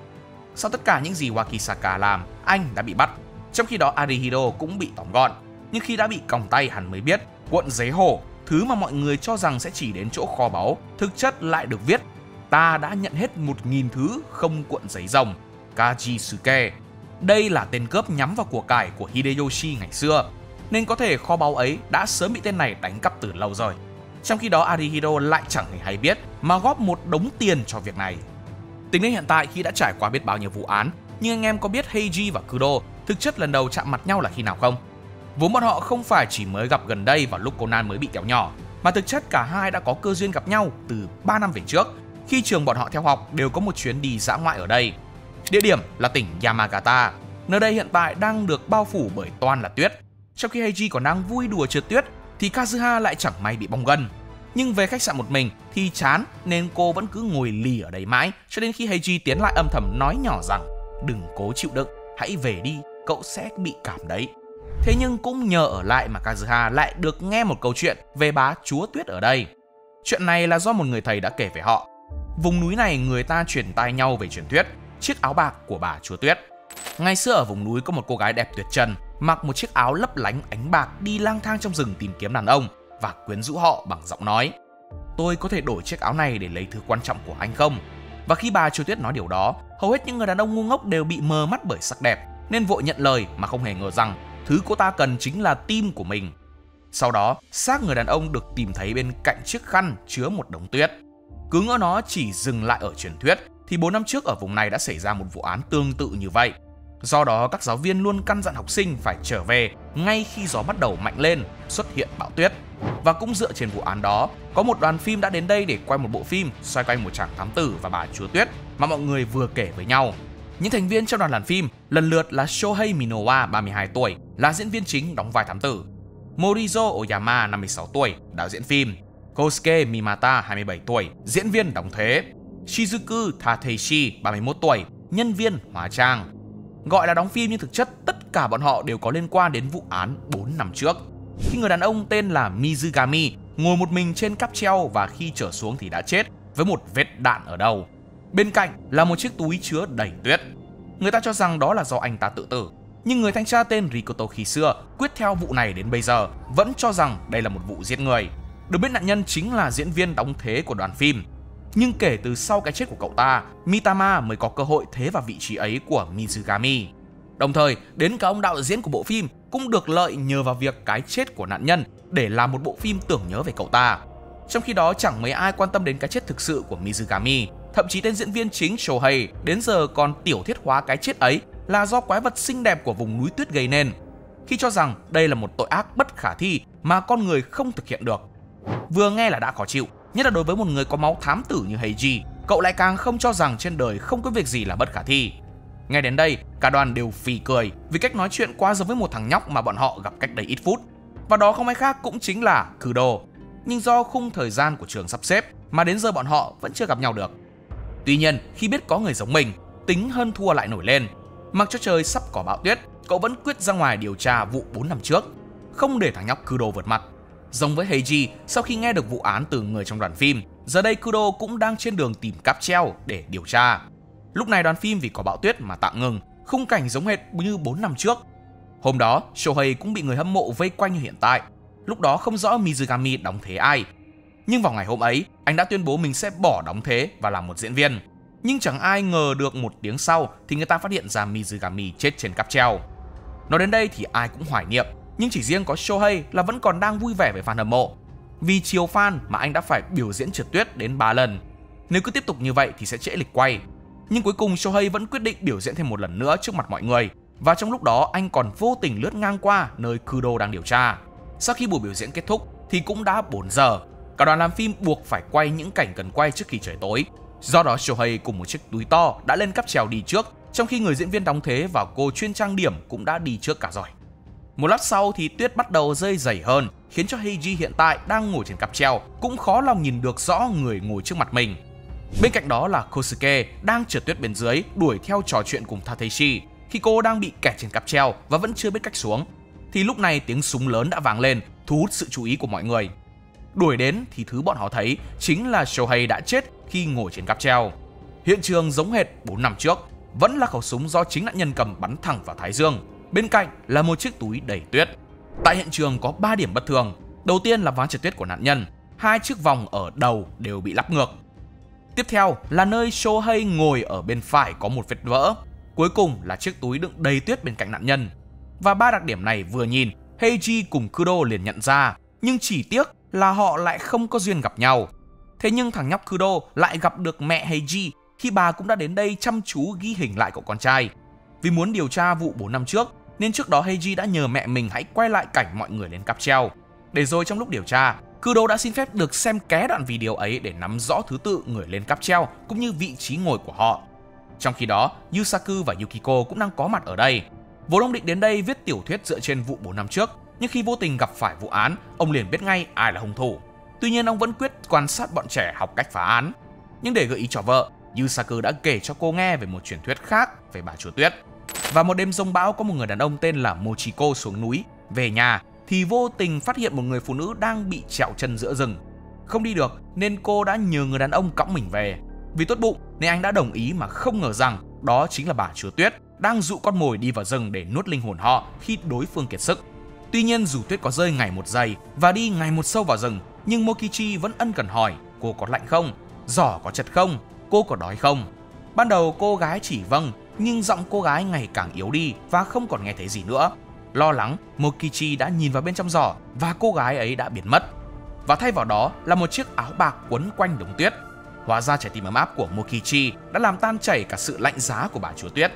Sau tất cả những gì Wakisaka làm, anh đã bị bắt. Trong khi đó Arihiro cũng bị tóm gọn. Nhưng khi đã bị còng tay hắn mới biết, cuộn giấy hổ, thứ mà mọi người cho rằng sẽ chỉ đến chỗ kho báu, thực chất lại được viết ta đã nhận hết một nghìn thứ không cuộn giấy rồng. Kajisuke. Đây là tên cướp nhắm vào của cải của Hideyoshi ngày xưa, nên có thể kho báu ấy đã sớm bị tên này đánh cắp từ lâu rồi. Trong khi đó Arihiro lại chẳng hề hay biết mà góp một đống tiền cho việc này. Tính đến hiện tại khi đã trải qua biết bao nhiêu vụ án, nhưng anh em có biết Heiji và Kudo thực chất lần đầu chạm mặt nhau là khi nào không? Vốn bọn họ không phải chỉ mới gặp gần đây vào lúc Conan mới bị kéo nhỏ, mà thực chất cả hai đã có cơ duyên gặp nhau từ 3 năm về trước, khi trường bọn họ theo học đều có một chuyến đi dã ngoại ở đây. Địa điểm là tỉnh Yamagata, nơi đây hiện tại đang được bao phủ bởi toàn là tuyết. Trong khi Heiji còn đang vui đùa trượt tuyết thì Kazuha lại chẳng may bị bong gân. Nhưng về khách sạn một mình thì chán nên cô vẫn cứ ngồi lì ở đấy mãi cho đến khi Heiji tiến lại âm thầm nói nhỏ rằng đừng cố chịu đựng, hãy về đi, cậu sẽ bị cảm đấy. Thế nhưng cũng nhờ ở lại mà Kazuha lại được nghe một câu chuyện về bá chúa tuyết ở đây. Chuyện này là do một người thầy đã kể về họ. Vùng núi này người ta truyền tai nhau về truyền thuyết, chiếc áo bạc của bà chúa tuyết. Ngày xưa ở vùng núi có một cô gái đẹp tuyệt trần, mặc một chiếc áo lấp lánh ánh bạc đi lang thang trong rừng tìm kiếm đàn ông và quyến rũ họ bằng giọng nói. Tôi có thể đổi chiếc áo này để lấy thứ quan trọng của anh không? Và khi bà Triều Tuyết nói điều đó, hầu hết những người đàn ông ngu ngốc đều bị mờ mắt bởi sắc đẹp, nên vội nhận lời mà không hề ngờ rằng thứ cô ta cần chính là tim của mình. Sau đó, xác người đàn ông được tìm thấy bên cạnh chiếc khăn chứa một đống tuyết. Cứ ngỡ nó chỉ dừng lại ở truyền thuyết, thì 4 năm trước ở vùng này đã xảy ra một vụ án tương tự như vậy. Do đó, các giáo viên luôn căn dặn học sinh phải trở về ngay khi gió bắt đầu mạnh lên, xuất hiện bão tuyết. Và cũng dựa trên vụ án đó, có một đoàn phim đã đến đây để quay một bộ phim xoay quanh một chàng thám tử và bà chúa tuyết mà mọi người vừa kể với nhau. Những thành viên trong đoàn làm phim lần lượt là Shohei Minowa 32 tuổi, là diễn viên chính đóng vai thám tử. Morizo Oyama 56 tuổi, đạo diễn phim. Kosuke Mimata 27 tuổi, diễn viên đóng thế. Shizuku Tateishi 31 tuổi, nhân viên hóa trang. Gọi là đóng phim nhưng thực chất tất cả bọn họ đều có liên quan đến vụ án 4 năm trước. Khi người đàn ông tên là Mizugami ngồi một mình trên cáp treo và khi trở xuống thì đã chết với một vết đạn ở đầu. Bên cạnh là một chiếc túi chứa đầy tuyết. Người ta cho rằng đó là do anh ta tự tử. Nhưng người thanh tra tên Rikoto khi xưa, quyết theo vụ này đến bây giờ, vẫn cho rằng đây là một vụ giết người. Được biết nạn nhân chính là diễn viên đóng thế của đoàn phim. Nhưng kể từ sau cái chết của cậu ta, Mitama mới có cơ hội thế vào vị trí ấy của Mizugami. Đồng thời, đến cả ông đạo diễn của bộ phim cũng được lợi nhờ vào việc cái chết của nạn nhân để làm một bộ phim tưởng nhớ về cậu ta. Trong khi đó chẳng mấy ai quan tâm đến cái chết thực sự của Mizugami, thậm chí tên diễn viên chính Shohei đến giờ còn tiểu thiết hóa cái chết ấy là do quái vật xinh đẹp của vùng núi tuyết gây nên, khi cho rằng đây là một tội ác bất khả thi mà con người không thực hiện được. Vừa nghe là đã khó chịu, nhất là đối với một người có máu thám tử như Heiji, cậu lại càng không cho rằng trên đời không có việc gì là bất khả thi. Nghe đến đây, cả đoàn đều phì cười vì cách nói chuyện quá giống với một thằng nhóc mà bọn họ gặp cách đây ít phút. Và đó không ai khác cũng chính là Kudo. nhưng do khung thời gian của trường sắp xếp mà đến giờ bọn họ vẫn chưa gặp nhau được. Tuy nhiên, khi biết có người giống mình, tính hơn thua lại nổi lên. Mặc cho trời sắp có bão tuyết, cậu vẫn quyết ra ngoài điều tra vụ 4 năm trước, không để thằng nhóc Kudo vượt mặt. Giống với Heiji, sau khi nghe được vụ án từ người trong đoàn phim, giờ đây Kudo cũng đang trên đường tìm cáp treo để điều tra. Lúc này đoàn phim vì có bão tuyết mà tạm ngừng, khung cảnh giống hệt như 4 năm trước. Hôm đó, Shohei cũng bị người hâm mộ vây quanh như hiện tại. Lúc đó không rõ Mizugami đóng thế ai. Nhưng vào ngày hôm ấy, anh đã tuyên bố mình sẽ bỏ đóng thế và làm một diễn viên. Nhưng chẳng ai ngờ được một tiếng sau thì người ta phát hiện ra Mizugami chết trên cáp treo. Nói đến đây thì ai cũng hoài niệm, nhưng chỉ riêng có Shohei là vẫn còn đang vui vẻ với fan hâm mộ. Vì chiều fan mà anh đã phải biểu diễn trượt tuyết đến 3 lần. Nếu cứ tiếp tục như vậy thì sẽ trễ lịch quay. Nhưng cuối cùng Shohei vẫn quyết định biểu diễn thêm một lần nữa trước mặt mọi người. Và trong lúc đó anh còn vô tình lướt ngang qua nơi Kudo đang điều tra. Sau khi buổi biểu diễn kết thúc thì cũng đã 4 giờ. Cả đoàn làm phim buộc phải quay những cảnh cần quay trước khi trời tối. Do đó Shohei cùng một chiếc túi to đã lên cắp trèo đi trước, trong khi người diễn viên đóng thế và cô chuyên trang điểm cũng đã đi trước cả rồi. Một lát sau thì tuyết bắt đầu rơi dày hơn, khiến cho Heiji hiện tại đang ngồi trên cặp treo cũng khó lòng nhìn được rõ người ngồi trước mặt mình. Bên cạnh đó là Kosuke đang trượt tuyết bên dưới đuổi theo trò chuyện cùng Tateshi khi cô đang bị kẹt trên cặp treo và vẫn chưa biết cách xuống. Thì lúc này tiếng súng lớn đã vang lên, thu hút sự chú ý của mọi người. Đuổi đến thì thứ bọn họ thấy chính là Shohei đã chết khi ngồi trên cáp treo. Hiện trường giống hệt 4 năm trước, vẫn là khẩu súng do chính nạn nhân cầm bắn thẳng vào thái dương. Bên cạnh là một chiếc túi đầy tuyết. Tại hiện trường có 3 điểm bất thường. Đầu tiên là ván trượt tuyết của nạn nhân, hai chiếc vòng ở đầu đều bị lắp ngược. Tiếp theo là nơi Shohei ngồi ở bên phải có một vết vỡ. Cuối cùng là chiếc túi đựng đầy tuyết bên cạnh nạn nhân. Và ba đặc điểm này vừa nhìn, Heiji cùng Kudo liền nhận ra, nhưng chỉ tiếc là họ lại không có duyên gặp nhau. Thế nhưng thằng nhóc Kudo lại gặp được mẹ Heiji khi bà cũng đã đến đây chăm chú ghi hình lại cậu con trai. Vì muốn điều tra vụ 4 năm trước, nên trước đó Heiji đã nhờ mẹ mình hãy quay lại cảnh mọi người lên cáp treo. Để rồi trong lúc điều tra, Kudo đã xin phép được xem ké đoạn video ấy để nắm rõ thứ tự người lên cáp treo cũng như vị trí ngồi của họ. Trong khi đó, Yusaku và Yukiko cũng đang có mặt ở đây. Vốn ông định đến đây viết tiểu thuyết dựa trên vụ 4 năm trước, nhưng khi vô tình gặp phải vụ án, ông liền biết ngay ai là hung thủ. Tuy nhiên ông vẫn quyết quan sát bọn trẻ học cách phá án. Nhưng để gợi ý cho vợ, Yusaku đã kể cho cô nghe về một truyền thuyết khác về bà chúa tuyết. Và một đêm rông bão có một người đàn ông tên là Mochiko xuống núi, về nhà thì vô tình phát hiện một người phụ nữ đang bị trẹo chân giữa rừng. Không đi được nên cô đã nhờ người đàn ông cõng mình về. Vì tốt bụng nên anh đã đồng ý mà không ngờ rằng đó chính là bà chúa tuyết đang dụ con mồi đi vào rừng để nuốt linh hồn họ khi đối phương kiệt sức. Tuy nhiên dù tuyết có rơi ngày một dày và đi ngày một sâu vào rừng, nhưng Mokichi vẫn ân cần hỏi cô có lạnh không, giỏ có chật không, cô có đói không. Ban đầu cô gái chỉ vâng, nhưng giọng cô gái ngày càng yếu đi và không còn nghe thấy gì nữa. Lo lắng, Mokichi đã nhìn vào bên trong giỏ và cô gái ấy đã biến mất. Và thay vào đó là một chiếc áo bạc quấn quanh đống tuyết. Hóa ra trái tim ấm áp của Mokichi đã làm tan chảy cả sự lạnh giá của bà chúa tuyết.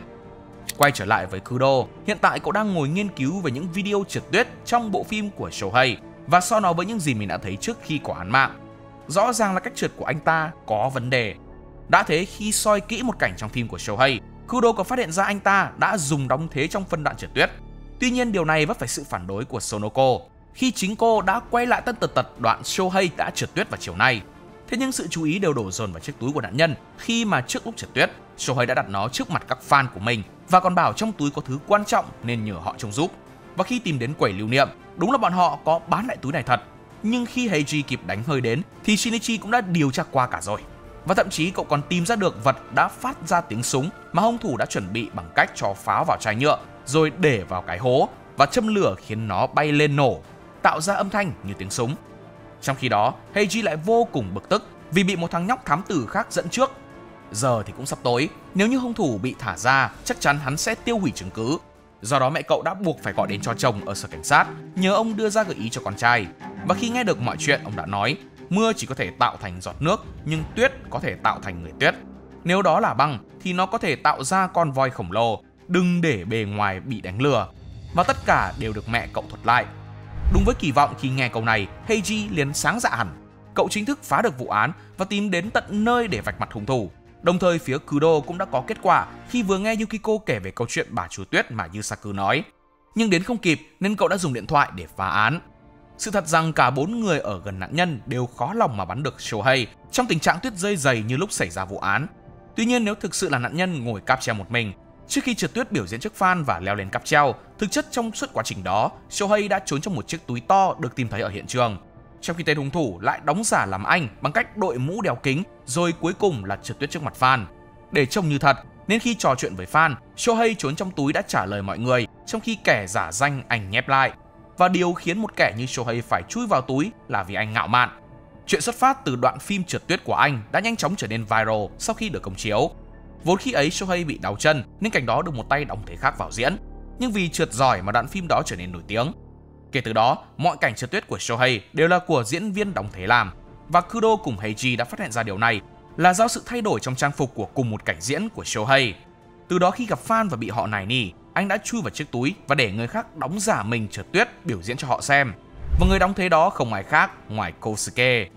Quay trở lại với Kudo, hiện tại cậu đang ngồi nghiên cứu về những video trượt tuyết trong bộ phim của Shohei và so nó với những gì mình đã thấy trước khi có án mạng. Rõ ràng là cách trượt của anh ta có vấn đề. Đã thế khi soi kỹ một cảnh trong phim của Shohei, Kudo có phát hiện ra anh ta đã dùng đóng thế trong phân đoạn trượt tuyết. Tuy nhiên điều này vấp phải sự phản đối của Sonoko khi chính cô đã quay lại tân tật tật đoạn Shohei đã trượt tuyết vào chiều nay. Thế nhưng sự chú ý đều đổ dồn vào chiếc túi của nạn nhân khi mà trước lúc trượt tuyết, Shohei đã đặt nó trước mặt các fan của mình và còn bảo trong túi có thứ quan trọng nên nhờ họ trông giúp. Và khi tìm đến quầy lưu niệm, đúng là bọn họ có bán lại túi này thật. Nhưng khi Heiji kịp đánh hơi đến thì Shinichi cũng đã điều tra qua cả rồi. Và thậm chí cậu còn tìm ra được vật đã phát ra tiếng súng mà hung thủ đã chuẩn bị bằng cách cho pháo vào chai nhựa rồi để vào cái hố và châm lửa khiến nó bay lên nổ, tạo ra âm thanh như tiếng súng. Trong khi đó, Heiji lại vô cùng bực tức vì bị một thằng nhóc thám tử khác dẫn trước Giờ thì cũng sắp tối, nếu như hung thủ bị thả ra, chắc chắn hắn sẽ tiêu hủy chứng cứ. Do đó mẹ cậu đã buộc phải gọi đến cho chồng ở sở cảnh sát, nhờ ông đưa ra gợi ý cho con trai. Và khi nghe được mọi chuyện, ông đã nói, mưa chỉ có thể tạo thành giọt nước, nhưng tuyết có thể tạo thành người tuyết. Nếu đó là băng, thì nó có thể tạo ra con voi khổng lồ, đừng để bề ngoài bị đánh lừa. Và tất cả đều được mẹ cậu thuật lại. Đúng với kỳ vọng khi nghe câu này, Heiji liền sáng dạ hẳn. Cậu chính thức phá được vụ án và tìm đến tận nơi để vạch mặt hung thủ. Đồng thời phía Kudo cũng đã có kết quả khi vừa nghe Yukiko kể về câu chuyện bà chú tuyết mà Yusaku nói. Nhưng đến không kịp nên cậu đã dùng điện thoại để phá án. Sự thật rằng cả bốn người ở gần nạn nhân đều khó lòng mà bắn được Shohei trong tình trạng tuyết rơi dày như lúc xảy ra vụ án. Tuy nhiên nếu thực sự là nạn nhân ngồi cáp treo một mình, trước khi trượt tuyết biểu diễn trước fan và leo lên cáp treo, thực chất trong suốt quá trình đó, Shohei đã trốn trong một chiếc túi to được tìm thấy ở hiện trường. Trong khi tên hung thủ lại đóng giả làm anh bằng cách đội mũ đeo kính, rồi cuối cùng là trượt tuyết trước mặt fan. Để trông như thật, nên khi trò chuyện với fan, Shohei trốn trong túi đã trả lời mọi người, trong khi kẻ giả danh anh nhép lại. Và điều khiến một kẻ như Shohei phải chui vào túi là vì anh ngạo mạn. Chuyện xuất phát từ đoạn phim trượt tuyết của anh đã nhanh chóng trở nên viral sau khi được công chiếu. Vốn khi ấy Shohei bị đau chân nên cảnh đó được một tay đóng thế khác vào diễn. Nhưng vì trượt giỏi mà đoạn phim đó trở nên nổi tiếng. Kể từ đó, mọi cảnh trượt tuyết của Shohei đều là của diễn viên đóng thế làm. Và Kudo cùng Heiji đã phát hiện ra điều này là do sự thay đổi trong trang phục của cùng một cảnh diễn của Shohei. Từ đó khi gặp fan và bị họ nài nỉ, anh đã chui vào chiếc túi và để người khác đóng giả mình trượt tuyết biểu diễn cho họ xem. Và người đóng thế đó không ai khác ngoài Kosuke.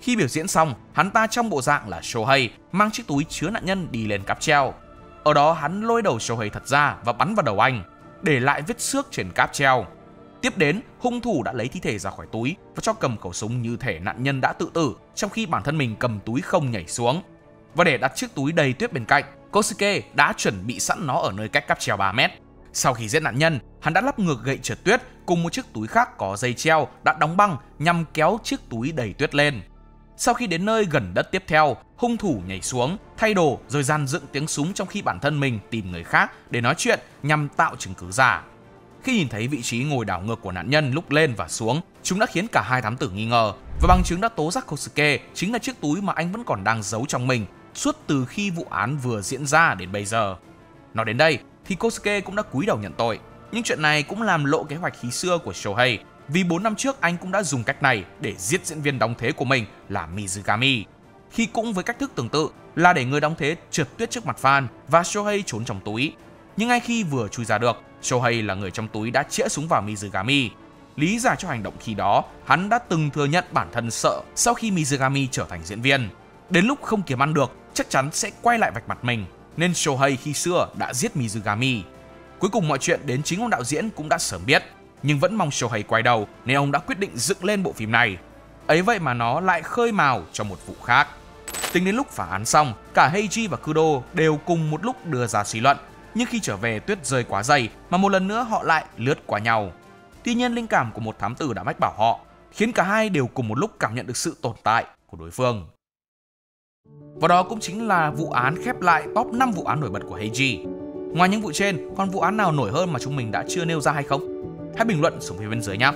Khi biểu diễn xong, hắn ta trong bộ dạng là Shohei mang chiếc túi chứa nạn nhân đi lên cáp treo. Ở đó hắn lôi đầu Shohei thật ra và bắn vào đầu anh, để lại vết xước trên cáp treo. Tiếp đến, hung thủ đã lấy thi thể ra khỏi túi và cho cầm khẩu súng như thể nạn nhân đã tự tử, trong khi bản thân mình cầm túi không nhảy xuống. Và để đặt chiếc túi đầy tuyết bên cạnh, Kosuke đã chuẩn bị sẵn nó ở nơi cách cáp treo 3 mét. Sau khi giết nạn nhân, hắn đã lắp ngược gậy trượt tuyết cùng một chiếc túi khác có dây treo đã đóng băng nhằm kéo chiếc túi đầy tuyết lên. Sau khi đến nơi gần đất tiếp theo, hung thủ nhảy xuống, thay đồ rồi dàn dựng tiếng súng trong khi bản thân mình tìm người khác để nói chuyện nhằm tạo chứng cứ giả. Khi nhìn thấy vị trí ngồi đảo ngược của nạn nhân lúc lên và xuống, chúng đã khiến cả hai thám tử nghi ngờ và bằng chứng đã tố giác Kosuke chính là chiếc túi mà anh vẫn còn đang giấu trong mình suốt từ khi vụ án vừa diễn ra đến bây giờ. Nói đến đây thì Kosuke cũng đã cúi đầu nhận tội, nhưng chuyện này cũng làm lộ kế hoạch khí xưa của Shohei vì 4 năm trước anh cũng đã dùng cách này để giết diễn viên đóng thế của mình là Mizugami. Khi cũng với cách thức tương tự là để người đóng thế trượt tuyết trước mặt fan và Shohei trốn trong túi. Nhưng ngay khi vừa chui ra được, Shohei là người trong túi đã chĩa súng vào Mizugami. Lý giải cho hành động khi đó, hắn đã từng thừa nhận bản thân sợ sau khi Mizugami trở thành diễn viên. Đến lúc không kiếm ăn được, chắc chắn sẽ quay lại vạch mặt mình, nên Shohei khi xưa đã giết Mizugami. Cuối cùng mọi chuyện đến chính ông đạo diễn cũng đã sớm biết, nhưng vẫn mong Shohei quay đầu nên ông đã quyết định dựng lên bộ phim này. Ấy vậy mà nó lại khơi mào cho một vụ khác. Tính đến lúc phá án xong, cả Heiji và Kudo đều cùng một lúc đưa ra suy luận nhưng khi trở về tuyết rơi quá dày mà một lần nữa họ lại lướt qua nhau. Tuy nhiên linh cảm của một thám tử đã mách bảo họ, khiến cả hai đều cùng một lúc cảm nhận được sự tồn tại của đối phương. Và đó cũng chính là vụ án khép lại top 5 vụ án nổi bật của Heiji. Ngoài những vụ trên, còn vụ án nào nổi hơn mà chúng mình đã chưa nêu ra hay không? Hãy bình luận xuống phía bên dưới nhé.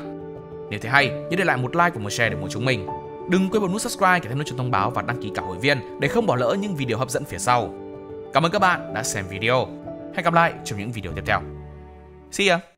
Nếu thấy hay, nhớ để lại một like và một share để ủng hộ chúng mình. Đừng quên bấm nút subscribe để thêm nút chuông thông báo và đăng ký cả hội viên để không bỏ lỡ những video hấp dẫn phía sau. Cảm ơn các bạn đã xem video. Hẹn gặp lại trong những video tiếp theo. See ya!